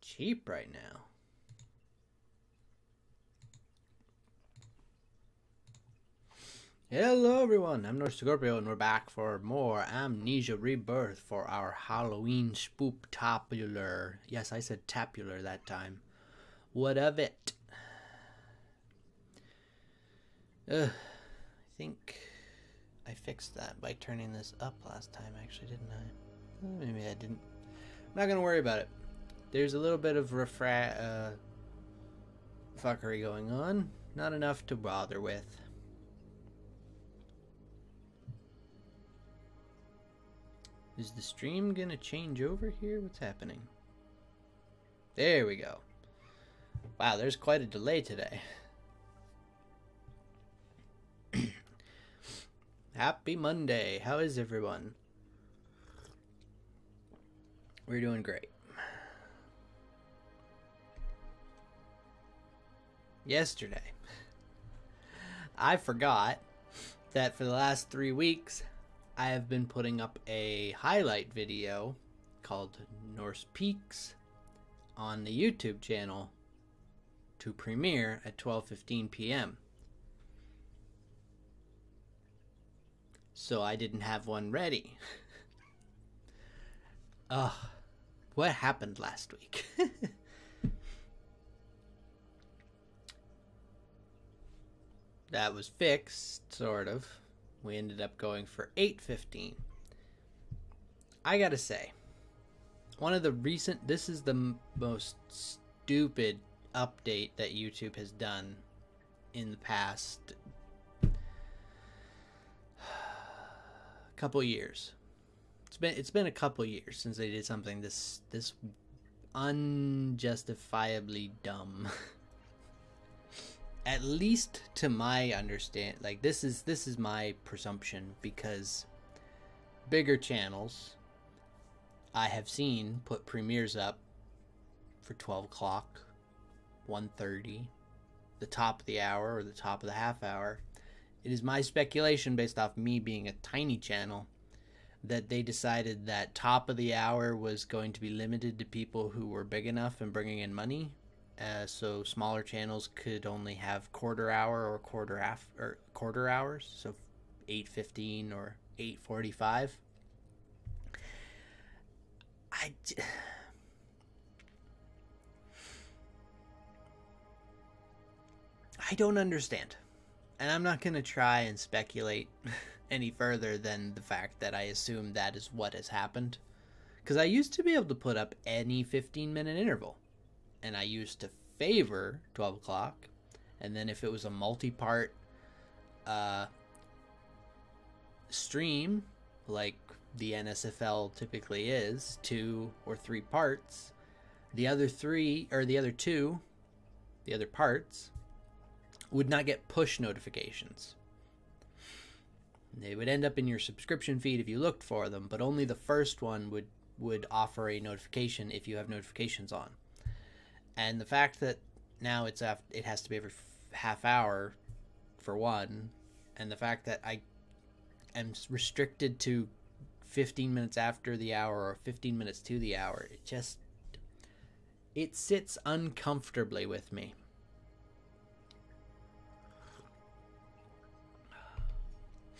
cheap right now. Hello everyone, I'm Norse Scorpio and we're back for more Amnesia Rebirth for our Halloween spooktacular. Yes, I said tapular that time. What of it? Ugh, I think I fixed that by turning this up last time actually, didn't I? Maybe I didn't. I'm not gonna worry about it. There's a little bit of refra- uh, fuckery going on. Not enough to bother with. Is the stream gonna change over here? What's happening? There we go. Wow, there's quite a delay today. Happy Monday. How is everyone? We're doing great. Yesterday, I forgot that for the last three weeks, I have been putting up a highlight video called Norse Peaks on the YouTube channel to premiere at 12:15 p.m. So I didn't have one ready. Ugh, what happened last week? that was fixed, sort of. We ended up going for 815. I gotta say, one of the recent, this is the m- most stupid update that YouTube has done in the past couple years. It's been it's been a couple years since they did something this this unjustifiably dumb. At least to my understand, like this is this is my presumption because bigger channels I have seen put premieres up for 12 o'clock, 1.30, the top of the hour or the top of the half hour. It is my speculation based off me being a tiny channel that they decided that top of the hour was going to be limited to people who were big enough and bringing in money. Uh, so smaller channels could only have quarter hour or quarter half or quarter hours, so 8:15 or 8:45. I don't understand. And I'm not going to try and speculate any further than the fact that I assume that is what has happened. Because I used to be able to put up any 15 minute interval. And I used to favor 12 o'clock. And then if it was a multi part uh, stream, like the NSFL typically is, two or three parts, the other three, or the other two, the other parts, would not get push notifications. They would end up in your subscription feed if you looked for them, but only the first one would would offer a notification if you have notifications on. And the fact that now it's af- it has to be every half hour for one, and the fact that I am restricted to 15 minutes after the hour or 15 minutes to the hour, it just it sits uncomfortably with me.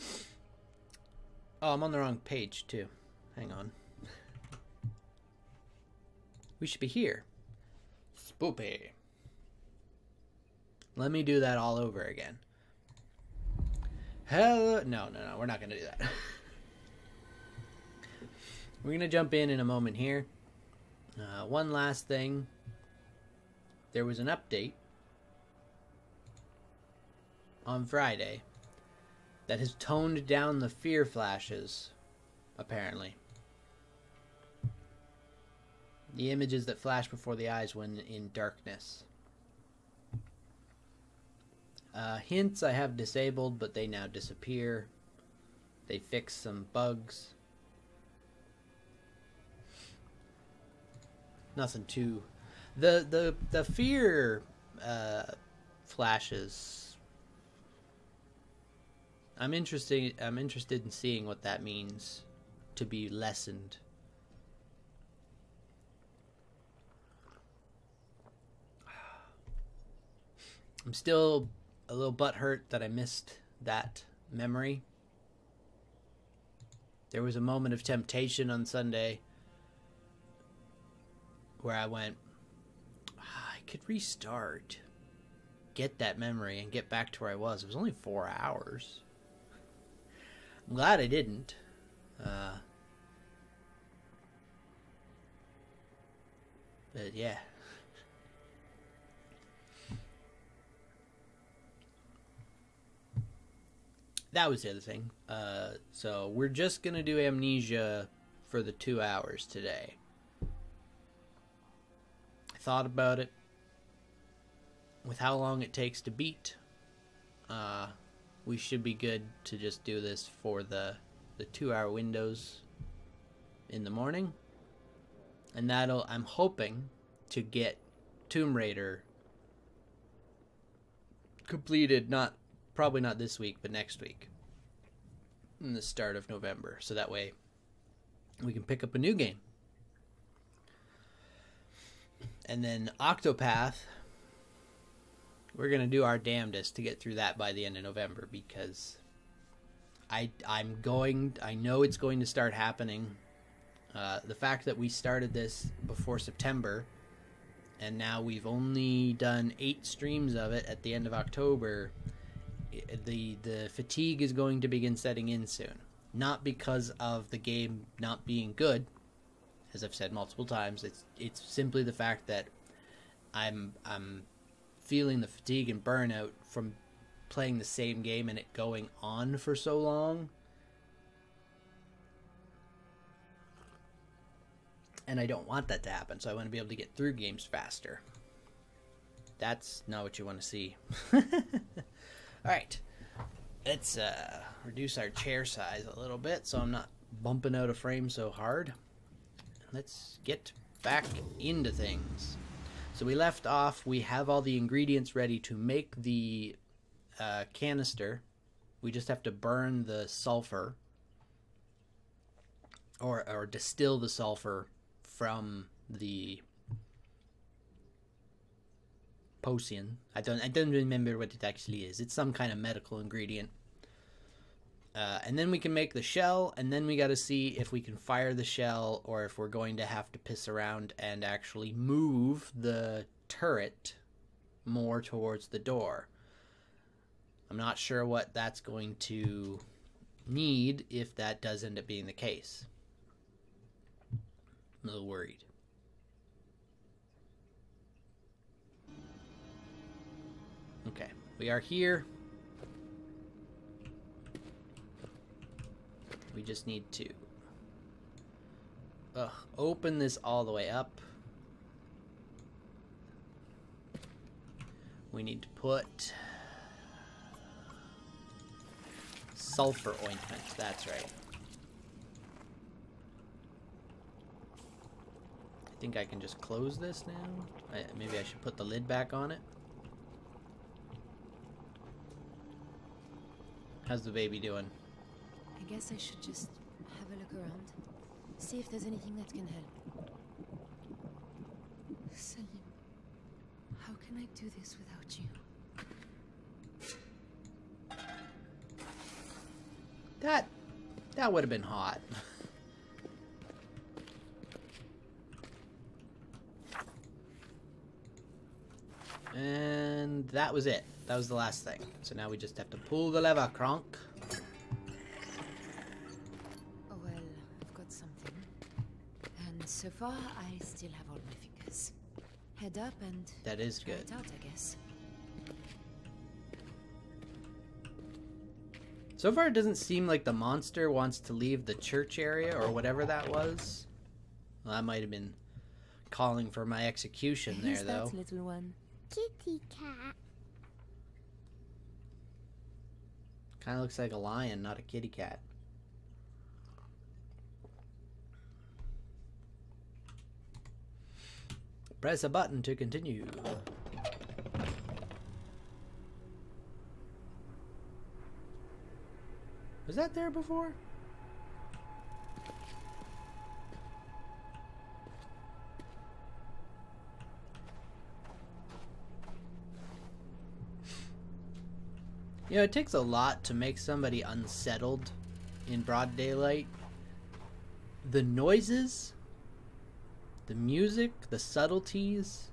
Oh, I'm on the wrong page too. Hang on. We should be here. Spoopy. Let me do that all over again. Hello. No, no, no. We're not going to do that. we're going to jump in in a moment here. Uh, one last thing. There was an update on Friday that has toned down the fear flashes, apparently. The images that flash before the eyes when in darkness. Uh, hints I have disabled, but they now disappear. They fix some bugs. Nothing too. The the the fear uh, flashes. I'm interested. I'm interested in seeing what that means to be lessened. I'm still a little butthurt that I missed that memory. There was a moment of temptation on Sunday where I went, ah, I could restart, get that memory, and get back to where I was. It was only four hours. I'm glad I didn't. Uh, but yeah. That was the other thing. Uh, so we're just gonna do amnesia for the two hours today. I thought about it. With how long it takes to beat, uh, we should be good to just do this for the the two hour windows in the morning. And that'll I'm hoping to get Tomb Raider completed not probably not this week, but next week. In the start of November. So that way we can pick up a new game. And then Octopath, we're going to do our damnedest to get through that by the end of November because I I'm going I know it's going to start happening. Uh, the fact that we started this before September and now we've only done eight streams of it at the end of October the the fatigue is going to begin setting in soon. Not because of the game not being good, as I've said multiple times. It's it's simply the fact that I'm I'm feeling the fatigue and burnout from playing the same game and it going on for so long. And I don't want that to happen, so I want to be able to get through games faster. That's not what you want to see. All right, let's uh, reduce our chair size a little bit so I'm not bumping out a frame so hard. Let's get back into things. So we left off, we have all the ingredients ready to make the uh, canister. We just have to burn the sulfur or, or distill the sulfur from the potion. I don't I don't remember what it actually is. It's some kind of medical ingredient. Uh, and then we can make the shell, and then we got to see if we can fire the shell or if we're going to have to piss around and actually move the turret more towards the door. I'm not sure what that's going to need if that does end up being the case. I'm a little worried. We are here. We just need to ugh, open this all the way up. We need to put sulfur ointment. That's right. I think I can just close this now. I, maybe I should put the lid back on it. How's the baby doing? I guess I should just have a look around. See if there's anything that can help. Salim, how can I do this without you? That that would have been hot. and that was it. That was the last thing. So now we just have to pull the lever, Kronk. Oh well, I've got something. And so far, I still have all my fingers. Head up and That is good. out, I guess. So far, it doesn't seem like the monster wants to leave the church area or whatever that was. Well, that might have been calling for my execution there, Who's though. that little one? Kitty cat. Kind of looks like a lion, not a kitty cat. Press a button to continue. Was that there before? You know, it takes a lot to make somebody unsettled in broad daylight. The noises, the music, the subtleties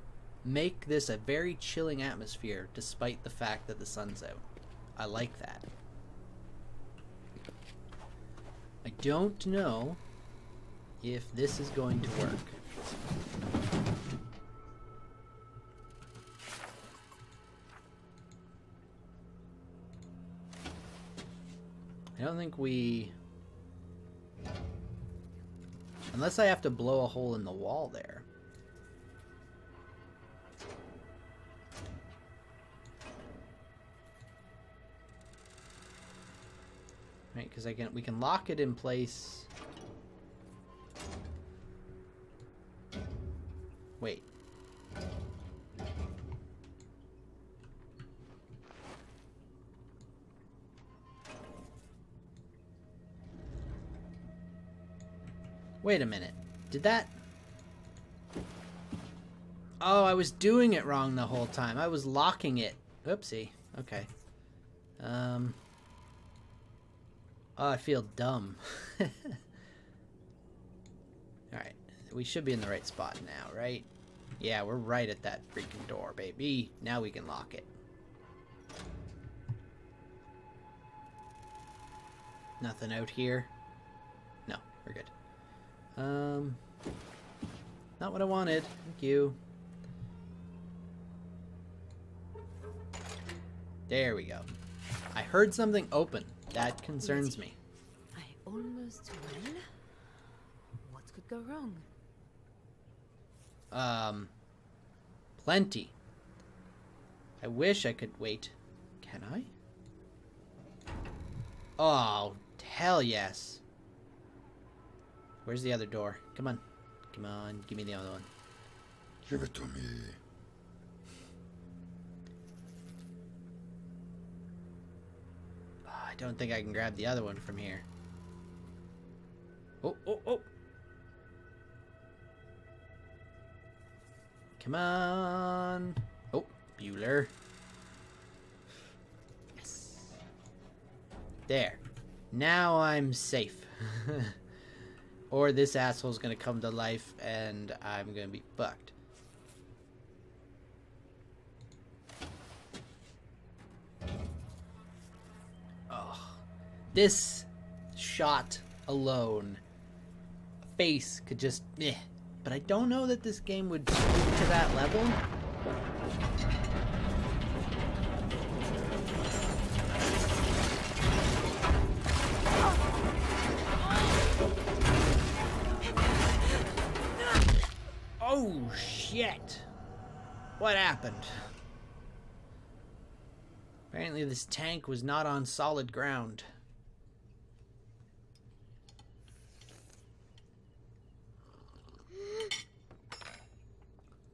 make this a very chilling atmosphere despite the fact that the sun's out. I like that. I don't know if this is going to work. I don't think we... Unless I have to blow a hole in the wall there. Right, because I can we can lock it in place. Wait. Wait a minute. Did that... Oh, I was doing it wrong the whole time. I was locking it. Oopsie. Okay. Um... Oh, I feel dumb. Alright. We should be in the right spot now, right? Yeah, we're right at that freaking door, baby. Now we can lock it. Nothing out here? No, we're good. Um, not what I wanted. Thank you. There we go. I heard something open. That concerns me. I almost well. What could go wrong? Um, plenty. I wish I could wait. Can I? Oh, hell yes. Where's the other door? Come on. Come on, give me the other one. Give it to me. Oh, I don't think I can grab the other one from here. Oh, oh, oh. Come on. Oh, Bueller. Yes. There. Now I'm safe. or this asshole's gonna come to life and I'm gonna be fucked. Oh. This shot alone, face could just eh. But I don't know that this game would stoop to that level. What happened? Apparently this tank was not on solid ground.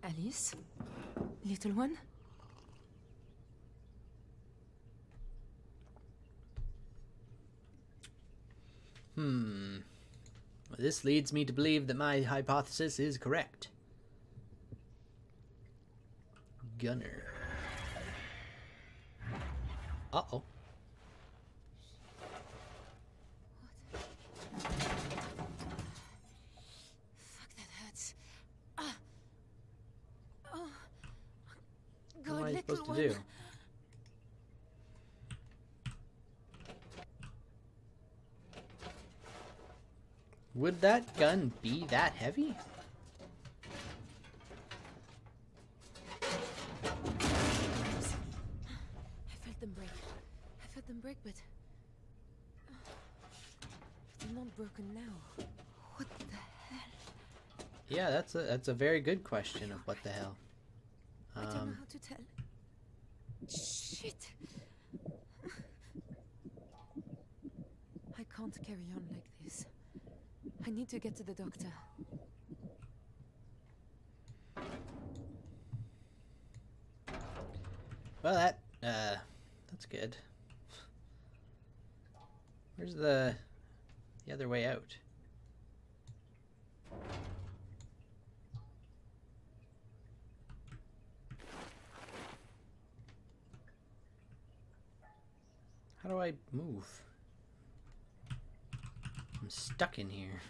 Alice? Little one? Hmm. This leads me to believe that my hypothesis is correct. Gunner. Uh-oh. Fuck, that hurts. Ah. Oh. Go, What am I little supposed to do? Would that gun be that heavy? Felt them break, but. But they're not broken now. What the hell? Yeah, that's a that's a very good question of what the hell. I don't know Um, how to tell. Shit! I can't carry on like this. I need to get to the doctor. well, that uh, that's good. Where's the the other way out? How do I move? I'm stuck in here.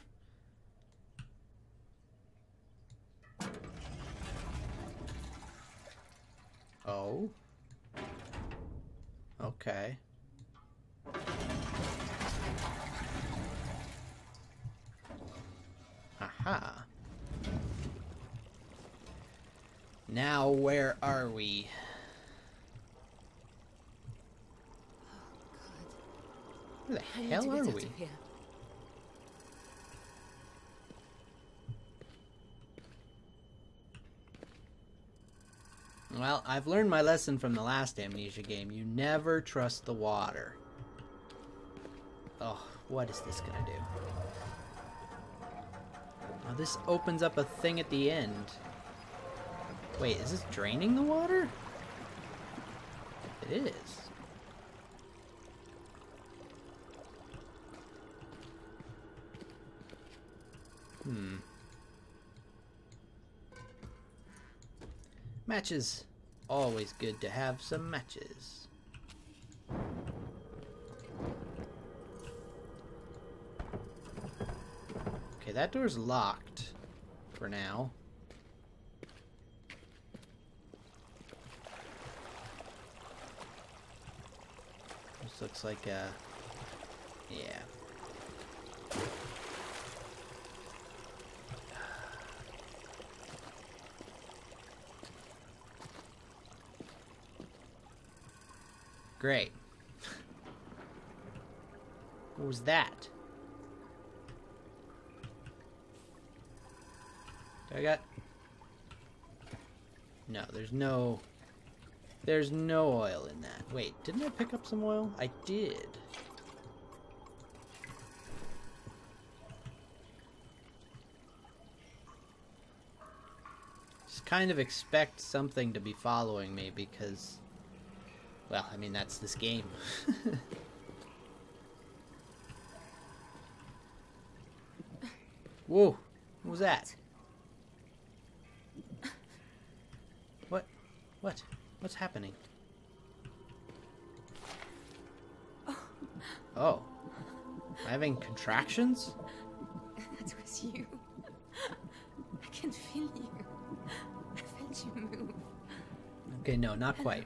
Oh. Okay. Aha. Now where are we? Where the I hell are we? Well, I've learned my lesson from the last Amnesia game. You never trust the water. Oh, what is this gonna do? This opens up a thing at the end. Wait, is this draining the water? It is. Hmm. Matches. Always good to have some matches. Okay, that door's locked for now. This looks like a... Yeah. Great. What was that? I got... No, there's no... There's no oil in that. Wait, didn't I pick up some oil? I did. Just kind of expect something to be following me because... Well, I mean, that's this game. Whoa, what was that? What? What? What's happening? Oh. Am I having contractions? That was you. I can feel you. I felt you move. Okay, no, not quite.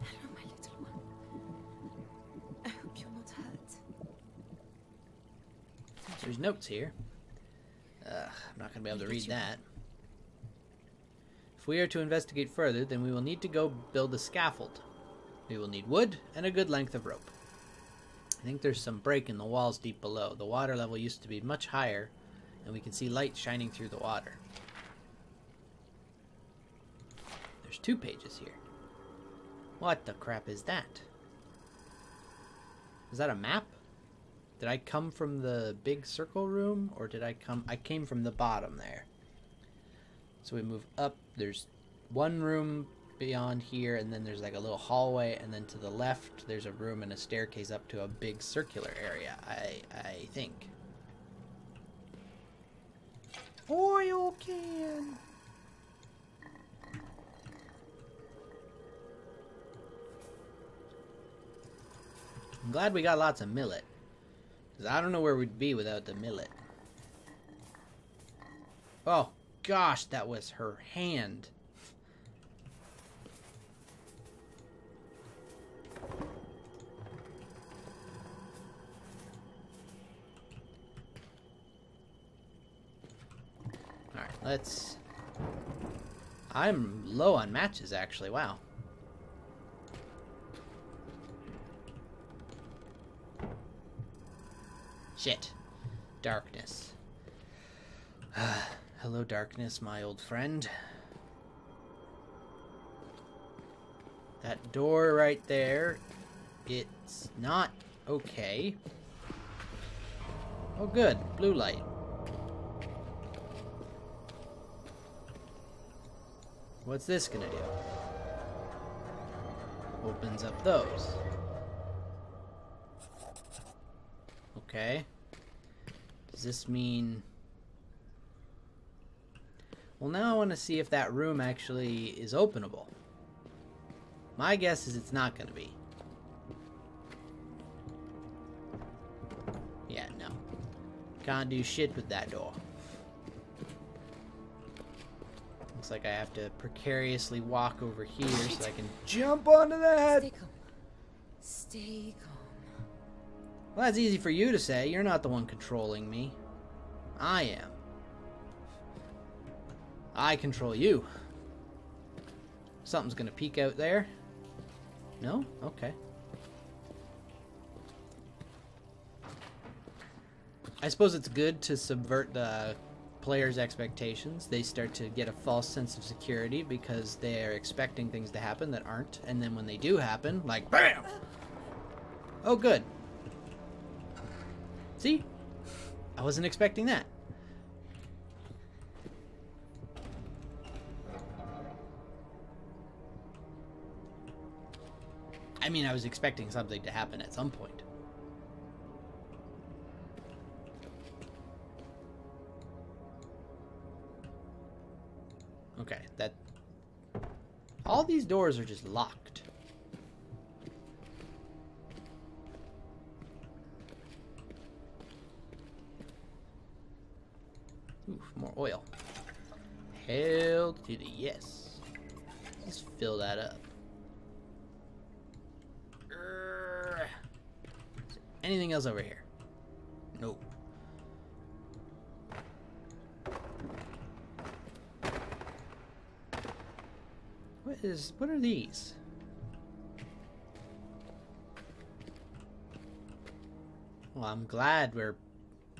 Hello, my little one. I hope you're not hurt. There's notes here. Ugh, I'm not gonna be able to read that. If we are to investigate further, then we will need to go build a scaffold. We will need wood and a good length of rope. I think there's some break in the walls deep below. The water level used to be much higher, and we can see light shining through the water. There's two pages here. What the crap is that? Is that a map? Did I come from the big circle room or did I come I came from the bottom there. So we move up, there's one room beyond here and then there's like a little hallway and then to the left there's a room and a staircase up to a big circular area. I I think. Oil can. I'm glad we got lots of millet. Because I don't know where we'd be without the millet. Oh, gosh, that was her hand. Alright, let's... I'm low on matches, actually. Wow. Shit. Darkness. Hello, darkness, my old friend. That door right there, it's not okay. Oh, good. Blue light. What's this gonna do? Opens up those. Okay. Does this mean... Well, now I want to see if that room actually is openable. My guess is it's not going to be. Yeah, no. Can't do shit with that door. Looks like I have to precariously walk over here so I can jump onto that! Stay calm. Stay calm. Well, that's easy for you to say. You're not the one controlling me. I am. I control you. Something's gonna peek out there. No? Okay. I suppose it's good to subvert the players' expectations. They start to get a false sense of security because they're expecting things to happen that aren't, and then when they do happen, like BAM! Oh, good. See? I wasn't expecting that. I mean, I was expecting something to happen at some point. Okay, that... All these doors are just locked. Oof, more oil. Hell to the yes. Let's fill that up. Grrr. Is there anything else over here? Nope. What is what are these? Well, I'm glad we're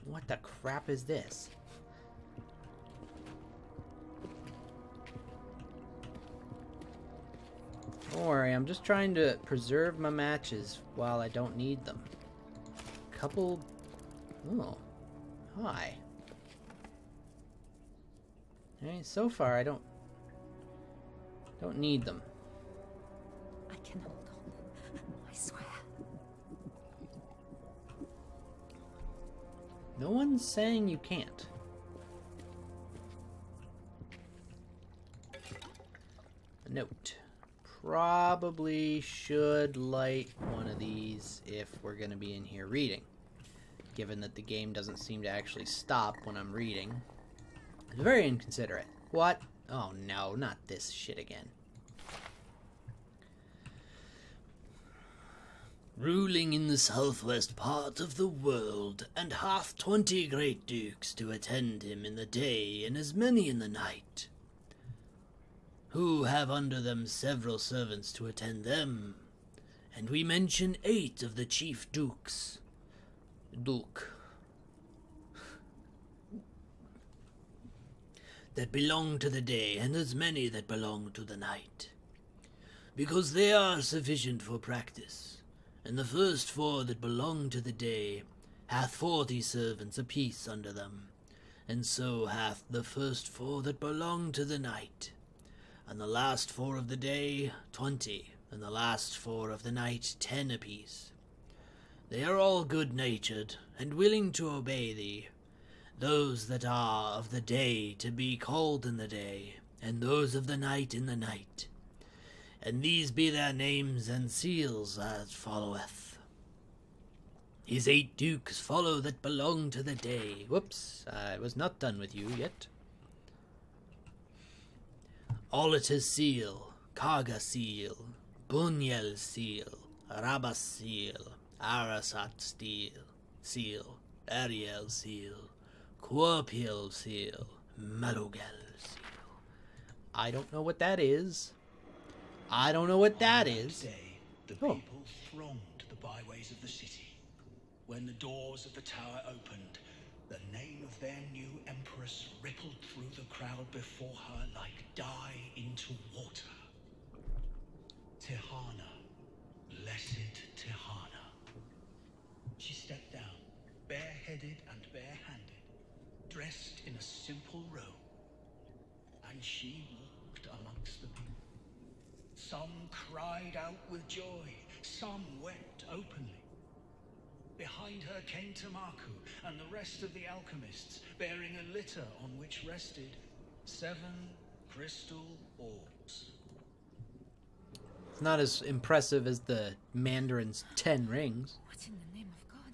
what the crap is this? Don't worry, I'm just trying to preserve my matches while I don't need them. Couple... Oh. Hi. Alright, so far I don't... Don't need them. I can hold on. I swear. No one's saying you can't. A note. Probably should light one of these if we're going to be in here reading. Given that the game doesn't seem to actually stop when I'm reading. It's very inconsiderate. What? Oh no, not this shit again. Ruling in the southwest part of the world, and hath twenty great dukes to attend him in the day, and as many in the night, who have under them several servants to attend them. And we mention eight of the chief dukes. Duke. that belong to the day, and as many that belong to the night. Because they are sufficient for practice, and the first four that belong to the day hath forty servants apiece under them, and so hath the first four that belong to the night, and the last four of the day twenty, and the last four of the night ten apiece. They are all good natured, and willing to obey thee, those that are of the day to be called in the day, and those of the night in the night. And these be their names and seals as followeth. His eight dukes follow that belong to the day. Whoops, I was not done with you yet. Olatus seal, Karga seal, Bunyel seal, Rabas seal, Arasat steel, seal, Ariel seal, Quirpil seal, Malogel seal. I don't know what that is. I don't know what that On is. day, the Oh. people thronged the byways of the city. When the doors of the tower opened, the name their new empress rippled through the crowd before her like dye into water. Tihana, blessed Tihana. She stepped down, bareheaded and barehanded, dressed in a simple robe, and she walked amongst the people. Some cried out with joy, some wept openly. Behind her came Tamaku and the rest of the alchemists, bearing a litter on which rested seven crystal orbs. It's not as impressive as the Mandarin's ten rings. What in the name of God?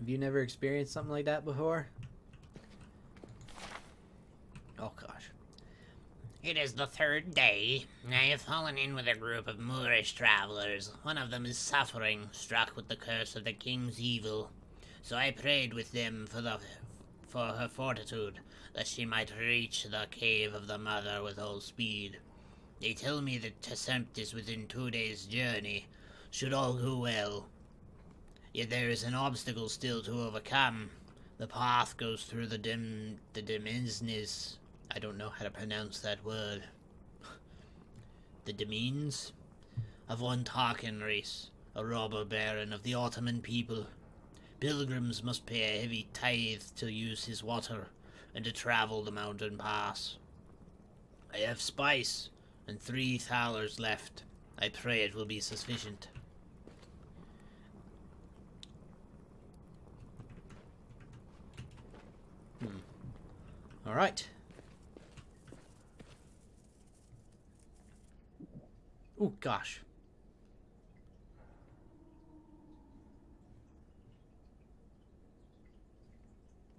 Have you never experienced something like that before? Oh gosh. It is the third day. I have fallen in with a group of Moorish travelers. One of them is suffering, struck with the curse of the king's evil. So I prayed with them for the for her fortitude, that she might reach the cave of the mother with all speed. They tell me that Tessemt is within two days' journey, should all go well. Yet there is an obstacle still to overcome. The path goes through the dim the Demesnes. I don't know how to pronounce that word. The Demines? Of one Tarkin race, a robber baron of the Ottoman people. Pilgrims must pay a heavy tithe to use his water and to travel the mountain pass. I have spice and three thalers left. I pray it will be sufficient. Hmm. All right. Oh gosh.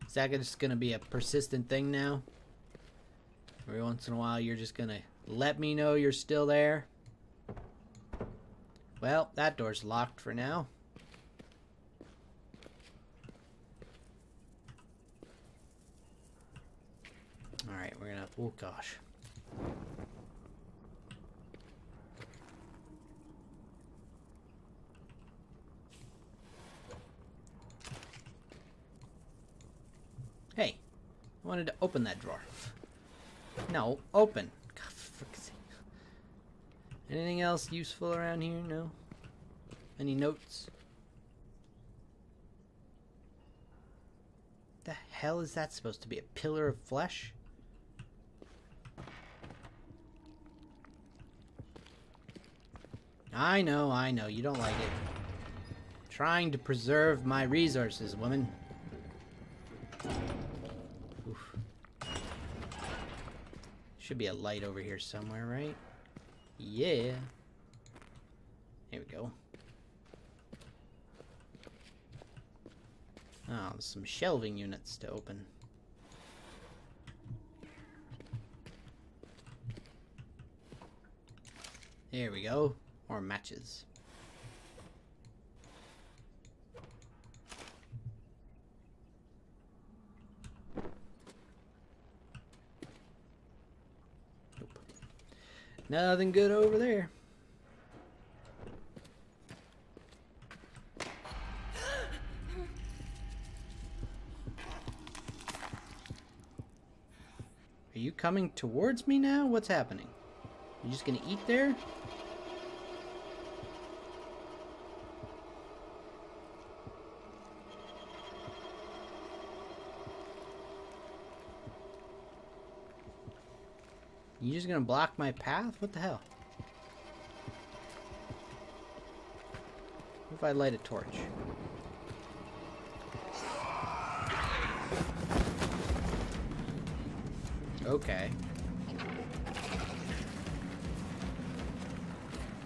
Is that just gonna be a persistent thing now? Every once in a while, you're just gonna let me know you're still there. Well, that door's locked for now. Alright, we're gonna. Oh gosh. I wanted to open that drawer. No, open. Anything else useful around here? No? Any notes? The hell is that supposed to be? A pillar of flesh? I know, I know, you don't like it. Trying to preserve my resources, woman. Should be a light over here somewhere, right? Yeah. Here we go. Oh, there's some shelving units to open. There we go. More matches. Nothing good over there. Are you coming towards me now? What's happening? You just gonna eat there? Gonna block my path? What the hell? What if I light a torch? Okay.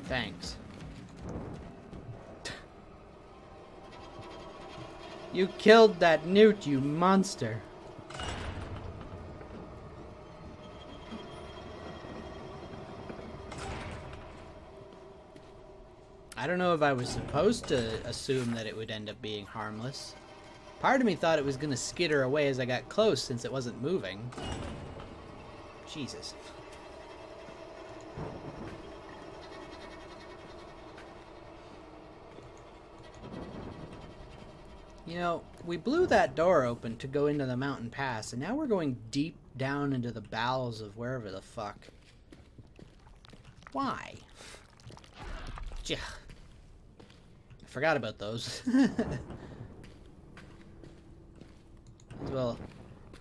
Thanks. You killed that newt, you monster. Don't know if I was supposed to assume that it would end up being harmless. Part of me thought it was going to skitter away as I got close since it wasn't moving. Jesus. You know, we blew that door open to go into the mountain pass, and now we're going deep down into the bowels of wherever the fuck. Why? Gee. Forgot about those. as well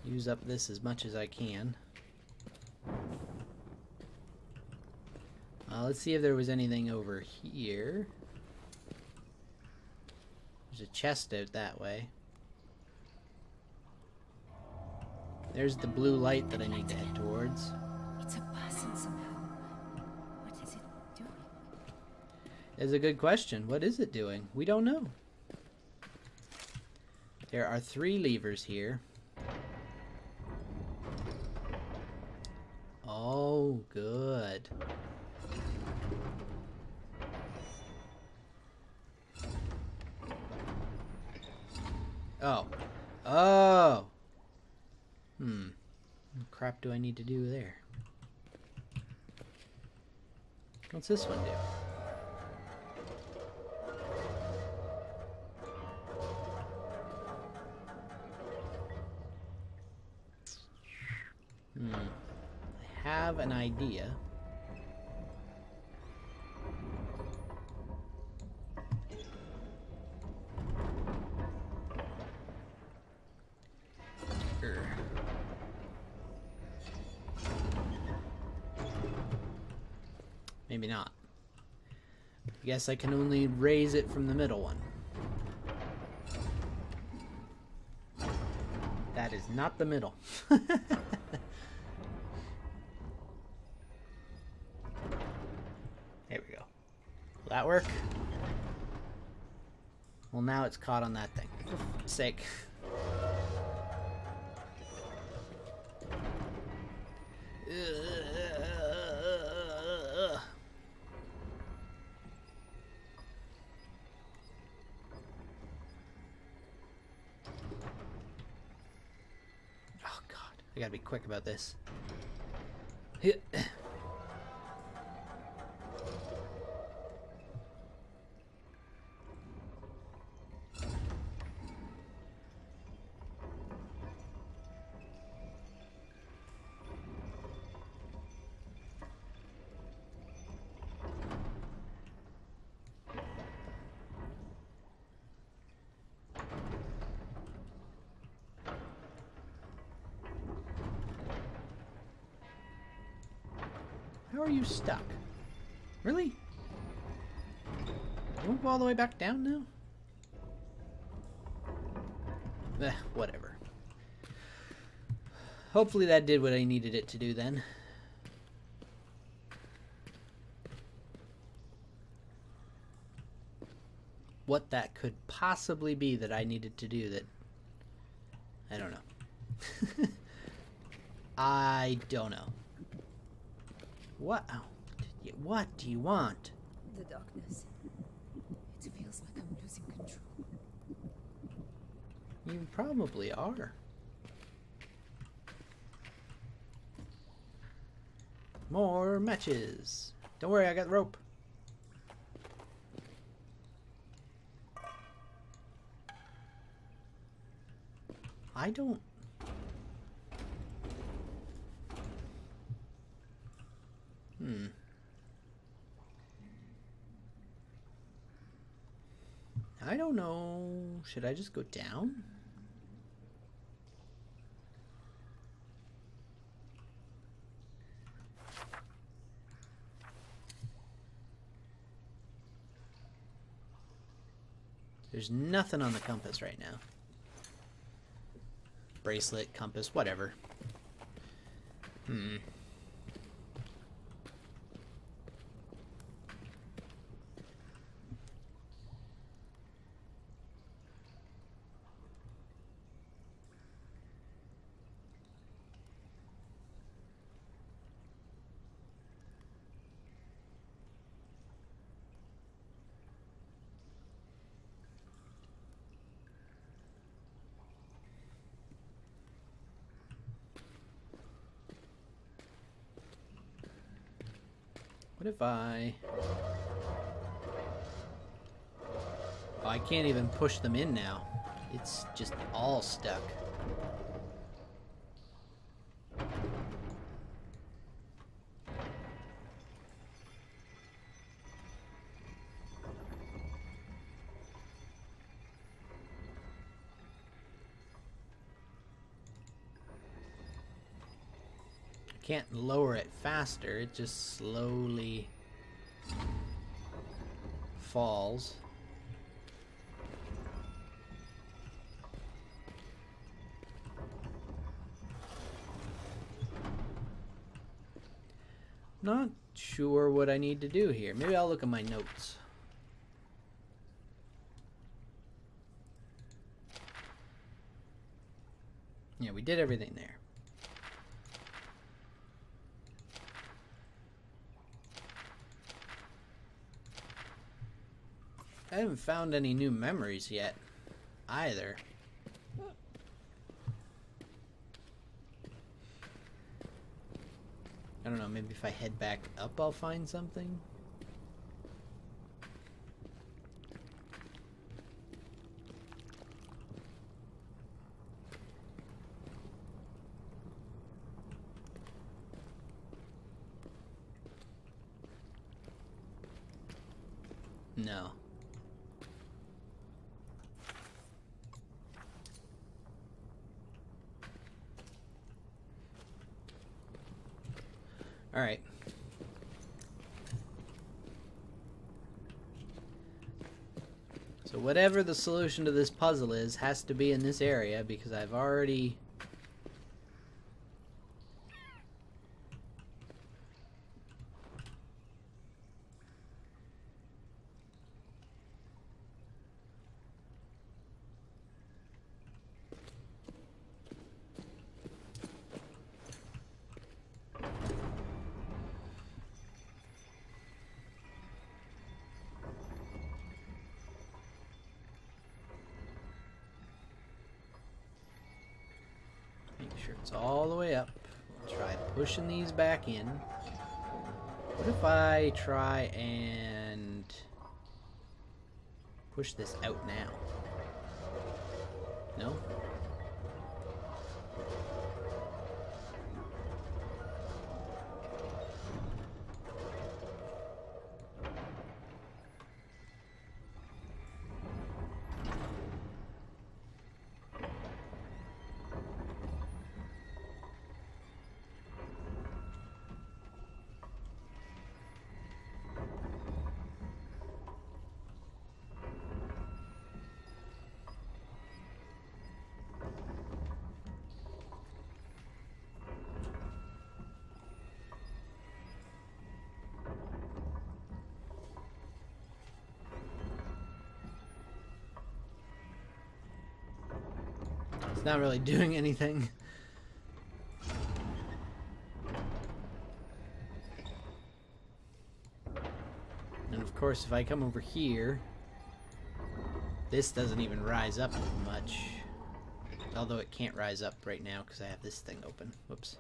use up this as much as I can. Uh, let's see if there was anything over here. There's a chest out that way. There's the blue light that I need to head towards. It's a person somehow. Is a good question. What is it doing? We don't know. There are three levers here. Oh, good. Oh. Oh! Hmm. What crap do I need to do there? What's this one do? I have an idea. Er. Maybe not. I guess I can only raise it from the middle one. That is not the middle. there we go. Will that work? Well, now it's caught on that thing. For sake. Oh god, I gotta be quick about this. Stuck? Really? Move all the way back down now? Eh, whatever. Hopefully that did what I needed it to do then. What that could possibly be that I needed to do that... I don't know. I don't know. What? oh, What do you want? The darkness. It feels like I'm losing control. You probably are. More matches. Don't worry, I got rope. I don't. Hmm. I don't know. Should I just go down? There's nothing on the compass right now. Bracelet, compass, whatever. Hmm. What if I... Oh, I can't even push them in now. It's just all stuck. Can't lower it faster, it just slowly falls. Not sure what I need to do here. Maybe I'll look at my notes. Yeah, we did everything there. I haven't found any new memories yet, either. I don't know, maybe if I head back up I'll find something? No. Alright. So whatever the solution to this puzzle is has to be in this area because I've already Make sure it's all the way up. We'll try pushing these back in. What if I try and push this out now? No? Not really doing anything. And of course, if I come over here, this doesn't even rise up much. Although it can't rise up right now because I have this thing open. Whoops.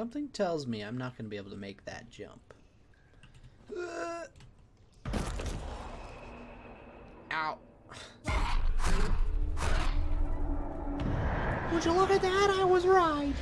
Something tells me I'm not going to be able to make that jump. Uh. Ow. Would you look at that? I was right.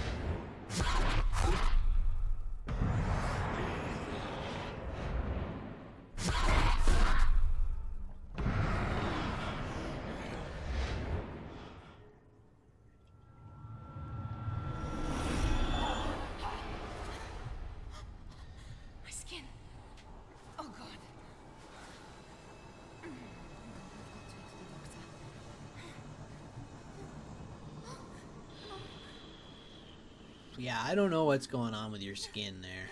I don't know what's going on with your skin there.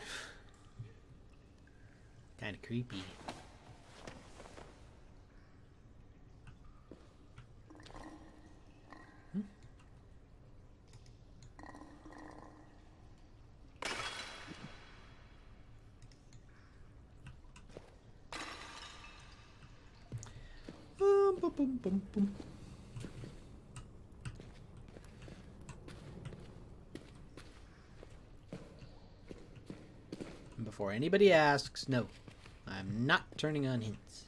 kind of creepy. Hmm bum. And Before anybody asks, no, I'm not turning on hints.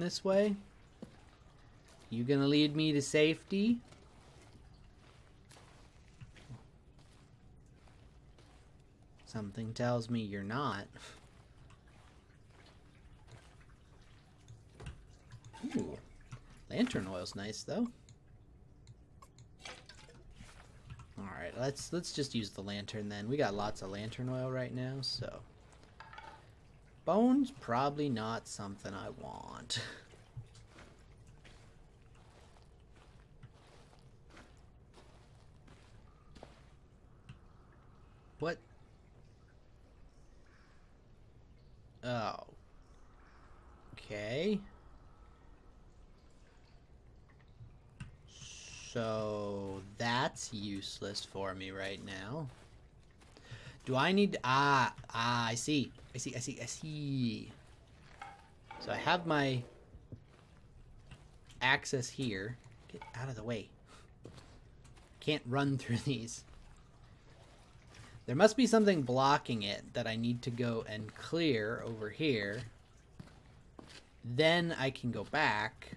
This way? You gonna lead me to safety? Something tells me you're not. Ooh. Lantern oil's nice though. Alright, let's let's just use the lantern then. We got lots of lantern oil right now, so Bones probably not something I want. What? Oh. Okay. So that's useless for me right now. Do I need ah ah I see I see I see I see. So I have my access here. Get out of the way. Can't run through these. There must be something blocking it that I need to go and clear over here. Then I can go back.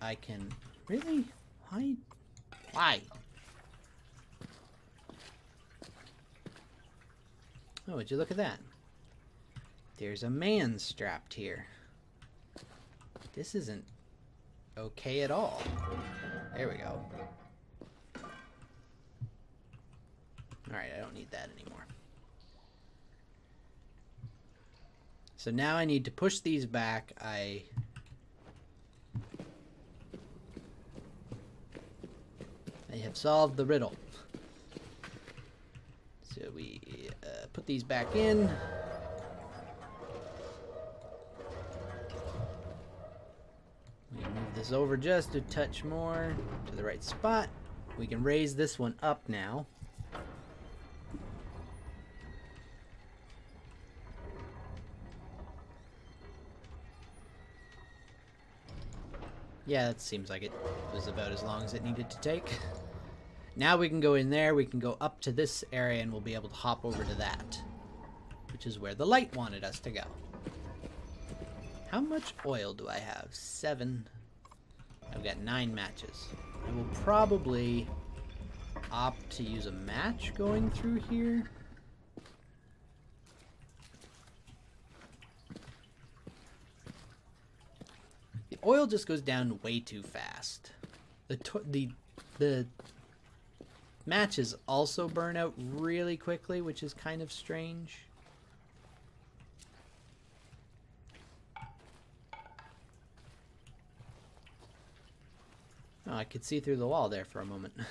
I can really why why Oh, would you look at that? There's a man strapped here. This isn't okay at all. There we go. Alright, I don't need that anymore. So now I need to push these back. I... I have solved the riddle. So we put these back in. Move this over just a touch more to the right spot. We can raise this one up now. Yeah, that seems like it was about as long as it needed to take. Now we can go in there, we can go up to this area, and we'll be able to hop over to that. Which is where the light wanted us to go. How much oil do I have? Seven. I've got nine matches. I will probably opt to use a match going through here. The oil just goes down way too fast. The the the matches also burn out really quickly, which is kind of strange. Oh, I could see through the wall there for a moment.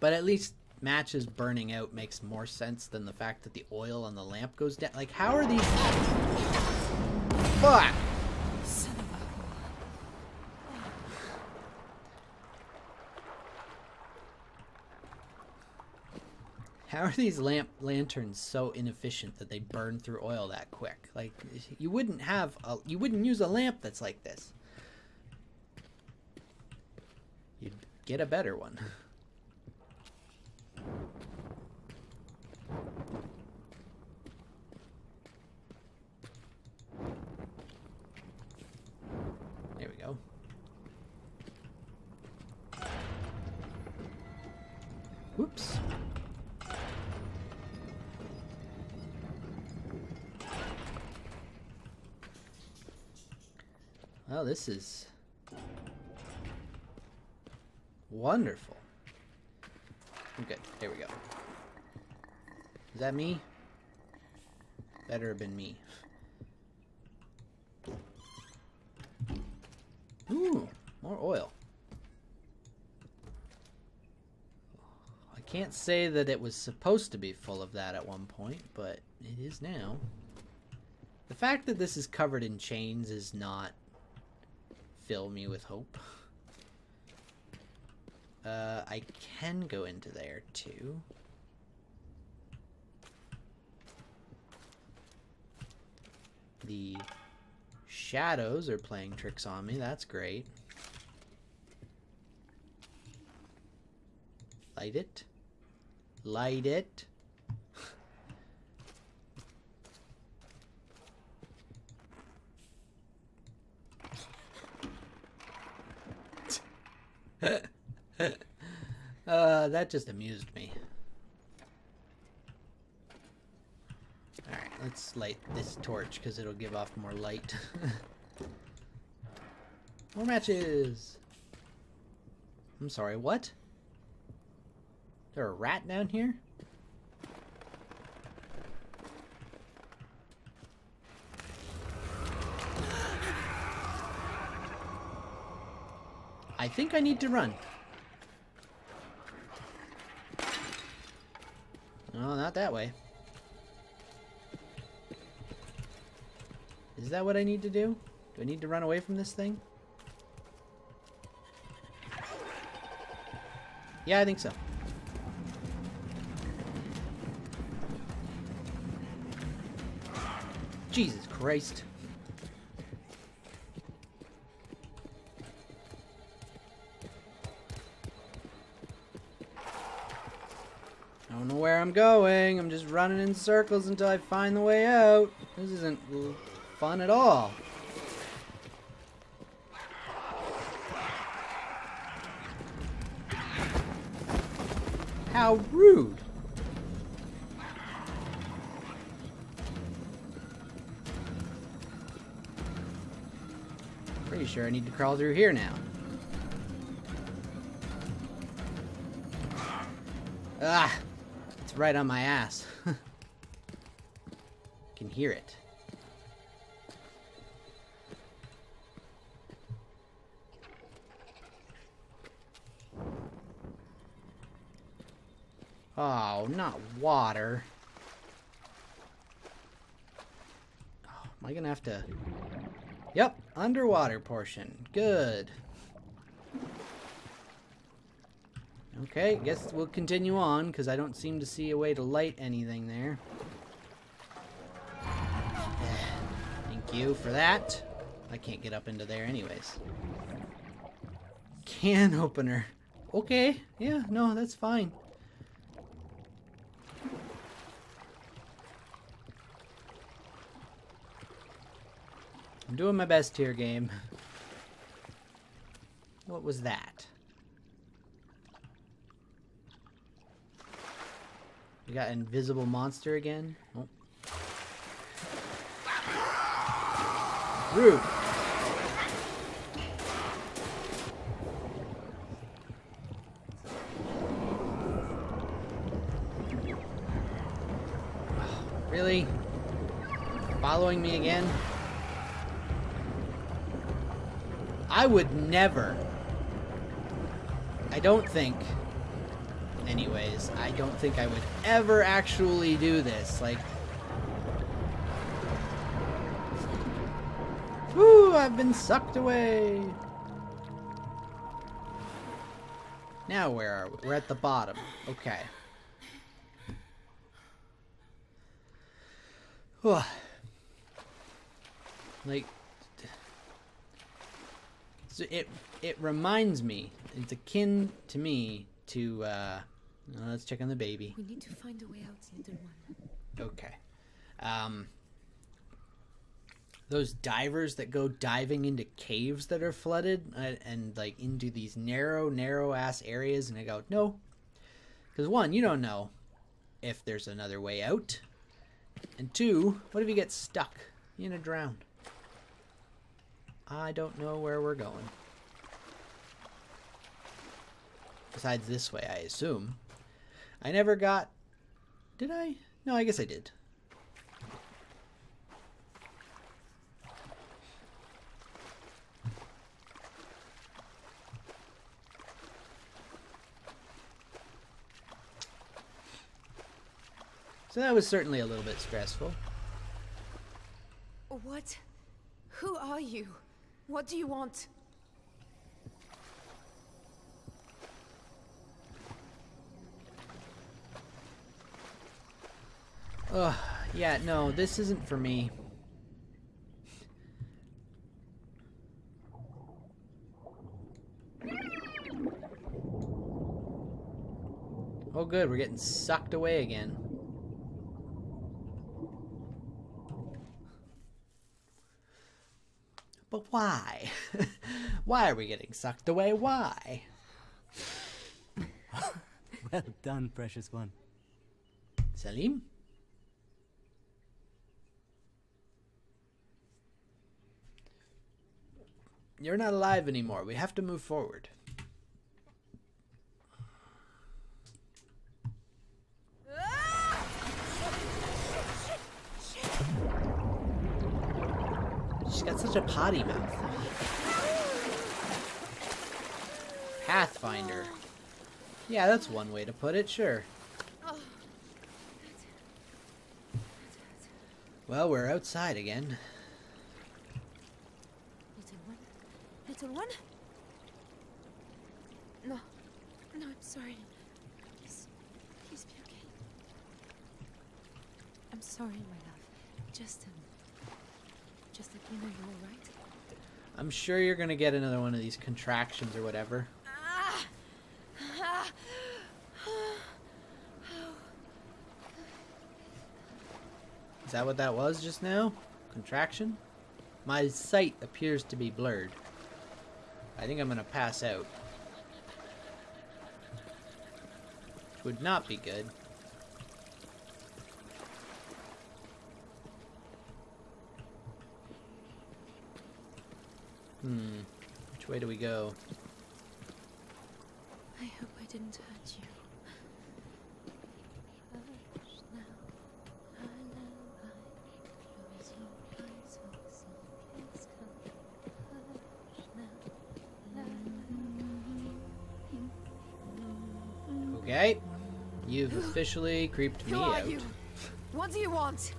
but at least matches burning out makes more sense than the fact that the oil on the lamp goes down. Like, how are these... Fuck! Son of a whore. How are these lamp lanterns so inefficient that they burn through oil that quick? Like you wouldn't have a you wouldn't use a lamp that's like this. You'd get a better one. There we go. Whoops. Well, this is wonderful. Good. There we go. Is that me? Better have been me. Ooh, more oil. I can't say that it was supposed to be full of that at one point, but it is now. The fact that this is covered in chains is not fill me with hope. Uh, I can go into there too. The shadows are playing tricks on me. That's great. Light it. Light it. uh, that just amused me. Alright, let's light this torch because it'll give off more light. more matches! I'm sorry, what? Is there a rat down here? I think I need to run. No, not that way. Is that what I need to do? Do I need to run away from this thing? Yeah, I think so. Jesus Christ. I'm going. I'm just running in circles until I find the way out. This isn't fun at all. How rude. Pretty sure I need to crawl through here now. Ah! Right on my ass. Can hear it. Oh, not water. Oh, am I gonna have to... Yep, underwater portion. Good. Okay, guess we'll continue on, because I don't seem to see a way to light anything there. Thank you for that. I can't get up into there anyways. Can opener. Okay, yeah, no, that's fine. I'm doing my best here, game. What was that? We got invisible monster again. Oh. Rude. Really? Following me again? I would never. I don't think anyways. I don't think I would ever actually do this. Like, whoo, I've been sucked away. Now where are we? We're at the bottom. Okay. Like, so it it reminds me. It's akin to me to. uh uh, let's check on the baby. We need to find a way out, little one. Okay. Um, those divers that go diving into caves that are flooded and, and like into these narrow, narrow ass areas, and I go, no, because one, you don't know if there's another way out, and two, what if you get stuck? You're gonna drown. I don't know where we're going. Besides this way, I assume. I never got. Did I? No, I guess I did. So that was certainly a little bit stressful. What? Who are you? What do you want? Ugh, yeah, no, this isn't for me. Oh good, we're getting sucked away again. But why? why are we getting sucked away? Why? Well done, precious one. Salim? You're not alive anymore. We have to move forward. She's got such a potty mouth. Pathfinder. Yeah, that's one way to put it, sure. Well, we're outside again. Little one? Little one? No. No, I'm sorry. Please. Please be okay. I'm sorry, my love. Just, um. Just that you know you're alright. I'm sure you're gonna get another one of these contractions or whatever. Is that what that was just now? Contraction? My sight appears to be blurred. I think I'm gonna pass out. Which would not be good. Hmm. Which way do we go? I hope I didn't hurt you. Okay. You've officially creeped me Who are out. you? What do you want?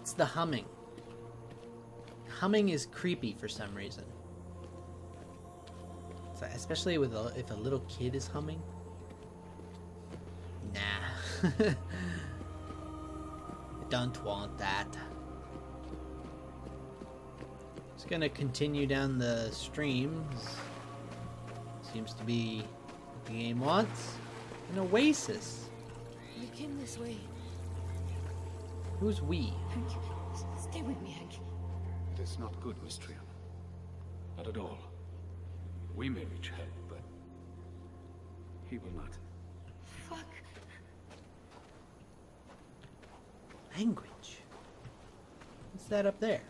It's the humming. Humming is creepy for some reason. So- especially with a, if a little kid is humming. Nah. I don't want that. Just gonna continue down the stream. Seems to be what the game wants. An oasis. You came this way. Who's we? Hank, s- stay with me, Hank. It is not good, Miss Trian. Not at all. We may reach help, but he will not. Fuck. Language. What's that up there?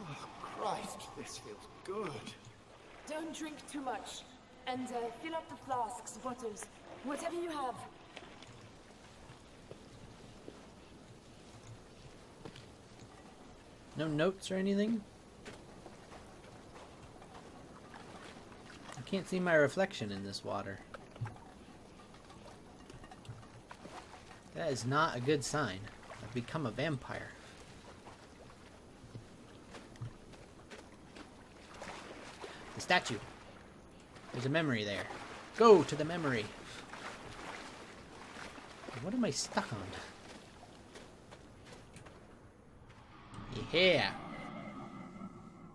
Oh, Christ, this feels good. Don't drink too much. And uh, fill up the flasks, bottles, whatever you have. No notes or anything? I can't see my reflection in this water. That is not a good sign. I've become a vampire. The statue. There's a memory there. Go to the memory. What am I stuck on? Yeah.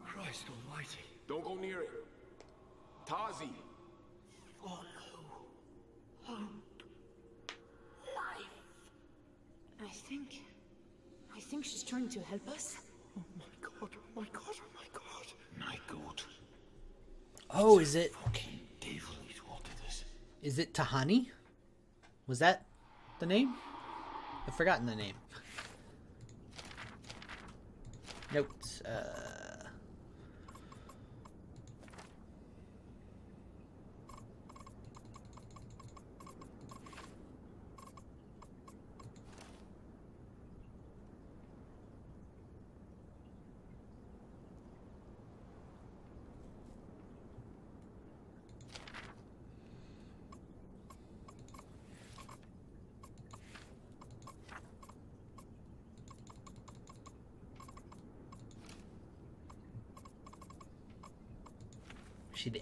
Christ almighty. Don't go near it. Tasi. Follow. Hope. Life. I think. I think she's trying to help us. Oh my god, oh my god, oh my god. My God. Oh, is it Fucking is. it Tahani? Was that the name? I've forgotten the name. Notes. Uh,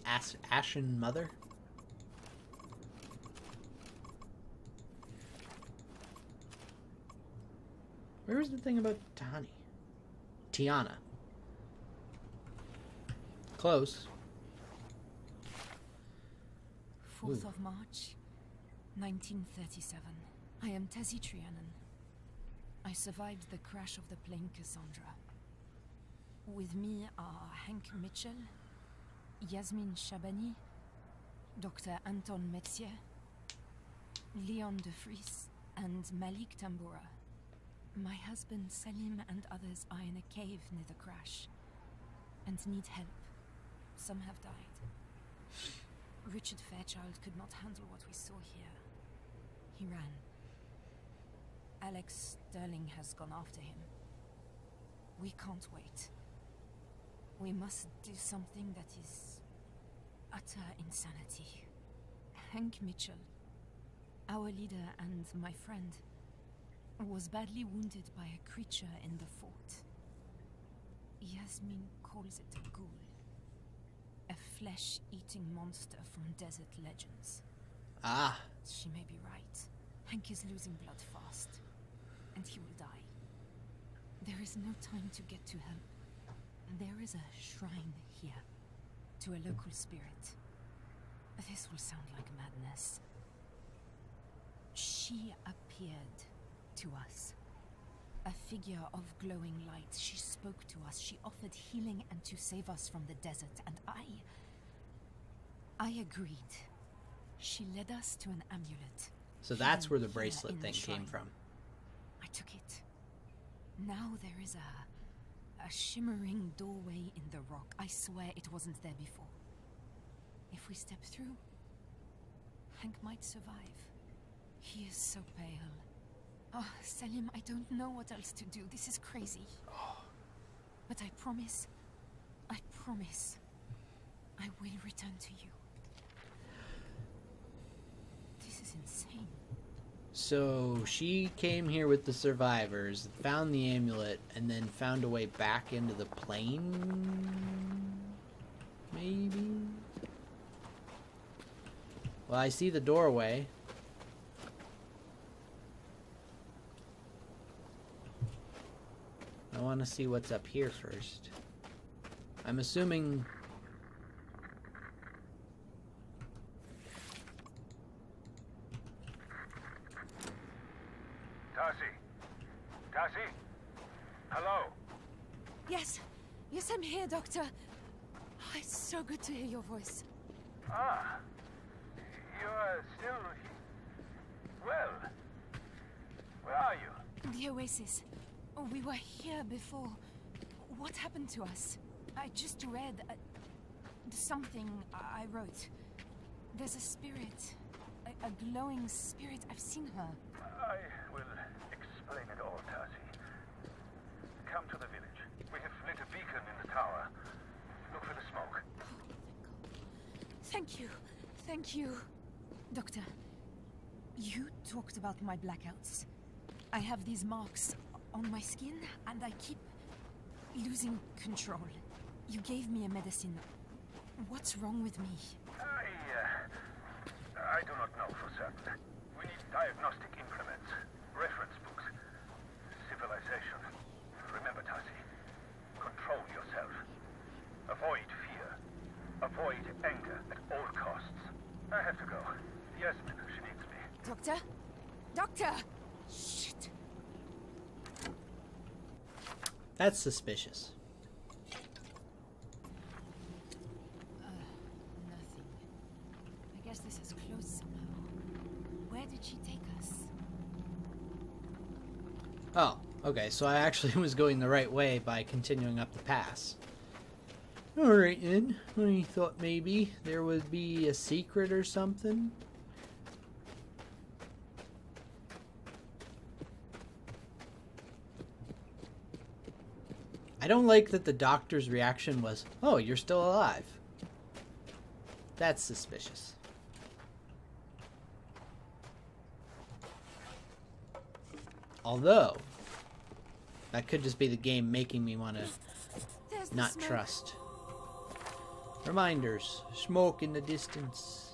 As- Ashen Mother? Where was the thing about Tahani? Tiana. Close. 4th Ooh. of March, 1937. I am Tessie Trianon. I survived the crash of the plane Cassandra. With me are Hank Mitchell, Yasmin Shabani, Dr. Anton Metzner, Leon de Vries, and Malik Tambura. My husband Salim and others are in a cave near the crash and need help. Some have died. Richard Fairchild could not handle what we saw here. He ran. Alex Sterling has gone after him. We can't wait. We must do something that is utter insanity. Hank Mitchell, our leader and my friend, was badly wounded by a creature in the fort. Yasmin calls it a ghoul. A flesh-eating monster from desert legends. Ah, She may be right. Hank is losing blood fast, and he will die. There is no time to get to help. There is a shrine here, to a local spirit. This will sound like madness. She appeared to us. A figure of glowing light. She spoke to us. She offered healing and to save us from the desert, and I. I agreed. She led us to an amulet. so that's where the bracelet in the thing came from. I took it. Now there is a. a shimmering doorway in the rock. I swear it wasn't there before. If we step through, Hank might survive. He is so pale. Ah, oh, Salim, I don't know what else to do. This is crazy. But I promise, I promise, I will return to you. This is insane. So she came here with the survivors, found the amulet, and then found a way back into the plane? Maybe? Well, I see the doorway. I want to see what's up here first. I'm assuming Tassie? Tassie? Hello? Yes, yes, I'm here, Doctor. Oh, it's so good to hear your voice. Ah. You are still. Well. Where are you? The Oasis. Oh, we were here before. What happened to us? I just read uh, something I I wrote. There's a spirit, a, a glowing spirit. I've seen her. I will explain it all, Tasi. Come to the village. We have lit a beacon in the tower. Look for the smoke. Thank you, thank you, Doctor. You talked about my blackouts. I have these marks on my skin, and I keep losing control. You gave me a medicine. What's wrong with me? I, uh, I do not know for certain. We need diagnostic implements, reference books, civilization. Remember, Tasi, control yourself. Avoid fear. Avoid anger at all costs. I have to go. Yasmin, she needs me. Doctor? Doctor! Shit. that's suspicious. Uh, nothing. I guess this is closed somehow. Where did she take us? Oh, okay, so I actually was going the right way by continuing up the pass. Alright then, I thought maybe there would be a secret or something. Don't like that the doctor's reaction was, oh, you're still alive. That's suspicious. Although, that could just be the game making me want to not smoke. trust. Reminders. Smoke in the distance.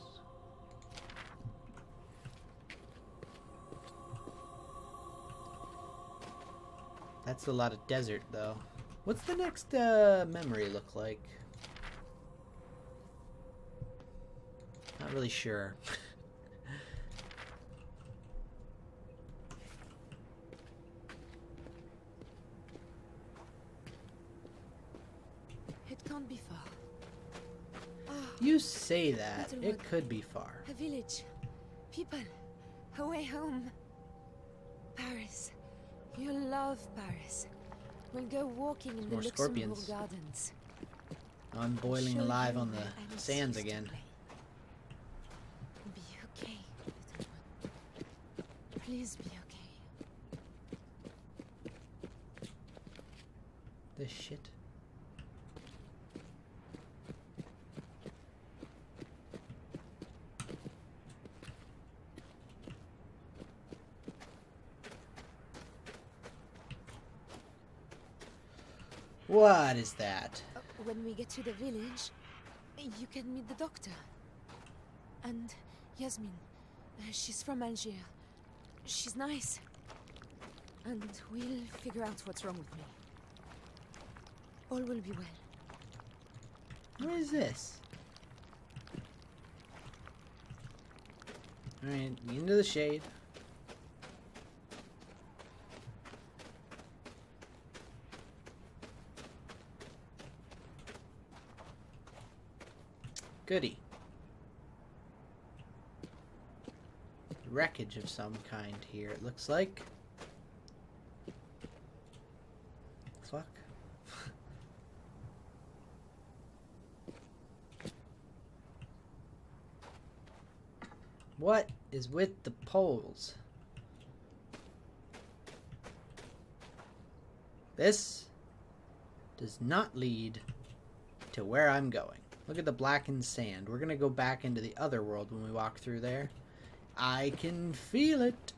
That's a lot of desert, though. What's the next uh, memory look like? Not really sure. It can't be far. Ah, you say that. Little It could be far. a village. People. A way home. Paris. You'll love Paris. We'll go walking in the More Luxembourg scorpions. gardens. I'm boiling alive on the sands again. Be okay, little one. Please be okay. This shit. What is that? When we get to the village, you can meet the doctor. And Yasmin. Uh, she's from Algiers. She's nice. And we'll figure out what's wrong with me. All will be well. What is this? Alright, into the shade. Goody. Wreckage of some kind here, it looks like. Fuck. What is with the poles? This does not lead to where I'm going. Look at the blackened sand. We're going to go back into the other world when we walk through there. I can feel it.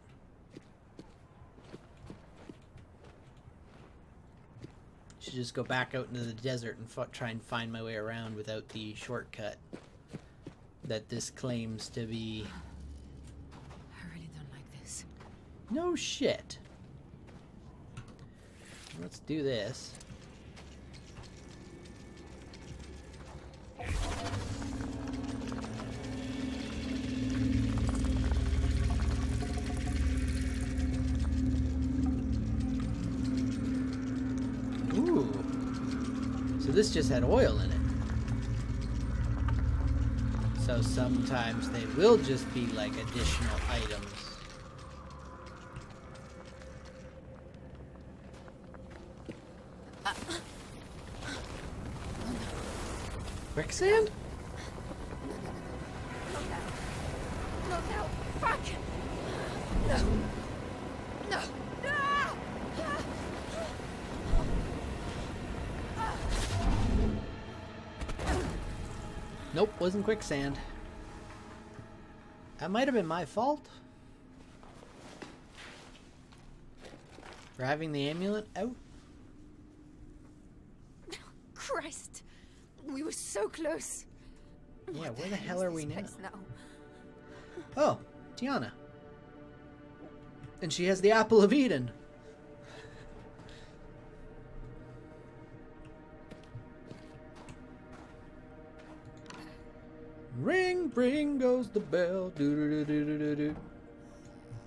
Should just go back out into the desert and f- try and find my way around without the shortcut that this claims to be. I really don't like this. No shit. Let's do this. This just had oil in it. So sometimes they will just be like additional items. Uh, Quicksand? No, no, fuck! No! No! Ah! Nope, wasn't quicksand. That might have been my fault. For having the amulet out. Christ! We were so close. Yeah, where the hell are we now? now? Oh, Tihana. And she has the apple of Eden. Goes the bell. Doo doo doo doo doo doo doo.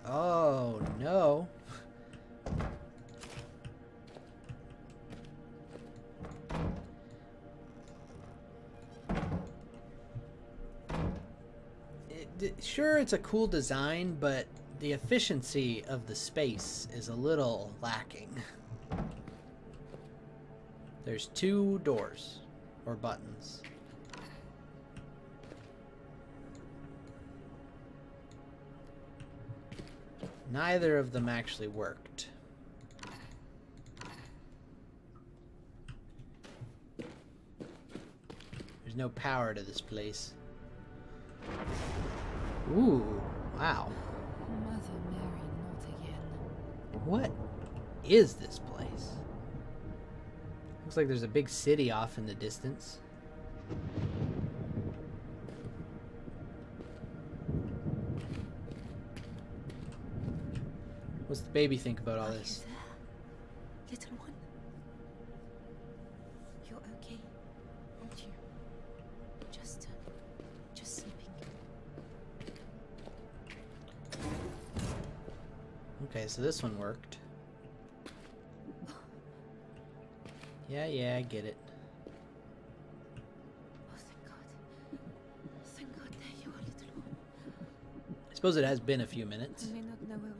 Oh no. It, sure, it's a cool design, but the efficiency of the space is a little lacking. There's two doors or buttons. Neither of them actually worked. There's no power to this place. Ooh, wow. Mother Mary, not again. What is this place? Looks like there's a big city off in the distance. Baby think about all Are you this? there, little one? You're okay, aren't you? Just, uh, just sleeping. Okay, so this one worked. Yeah, yeah, I get it. Oh, thank God. Thank God there you are, little one. I suppose it has been a few minutes. I may not know where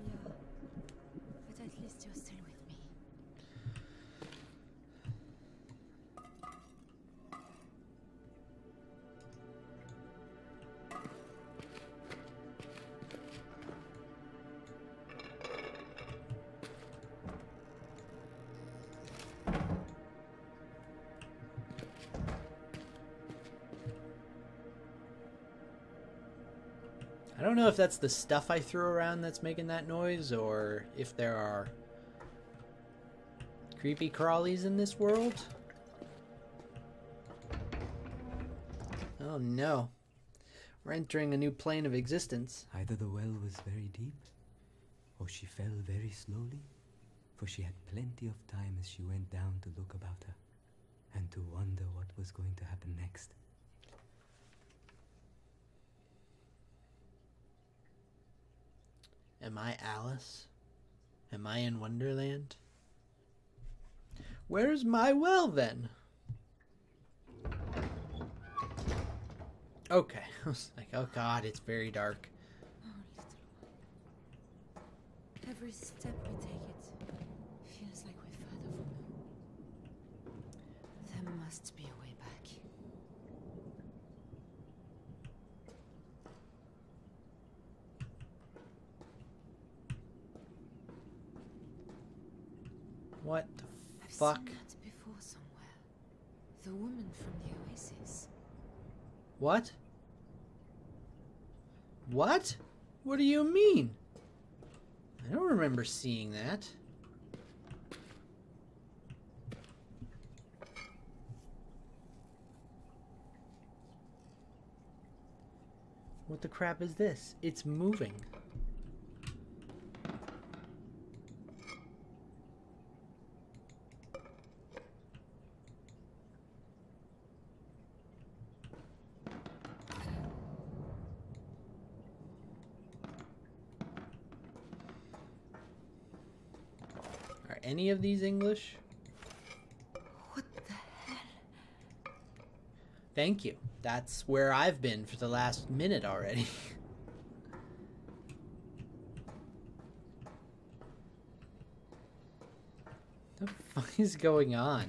if that's the stuff I threw around that's making that noise, or if there are creepy crawlies in this world. Oh no. We're entering a new plane of existence. Either the well was very deep, or she fell very slowly, for she had plenty of time as she went down to look about her, and to wonder what was going to happen next. Am I Alice? Am I in Wonderland? Where's my well then? Okay. I was like, oh god, it's very dark. Every step we take it feels like we're further from home. There must be a way back. What the I've fuck? that before somewhere. The woman from the oasis. What? What? What do you mean? I don't remember seeing that. What the crap is this? It's moving. Are any of these English? What the hell? Thank you. That's where I've been for the last minute already. the fuck is going on?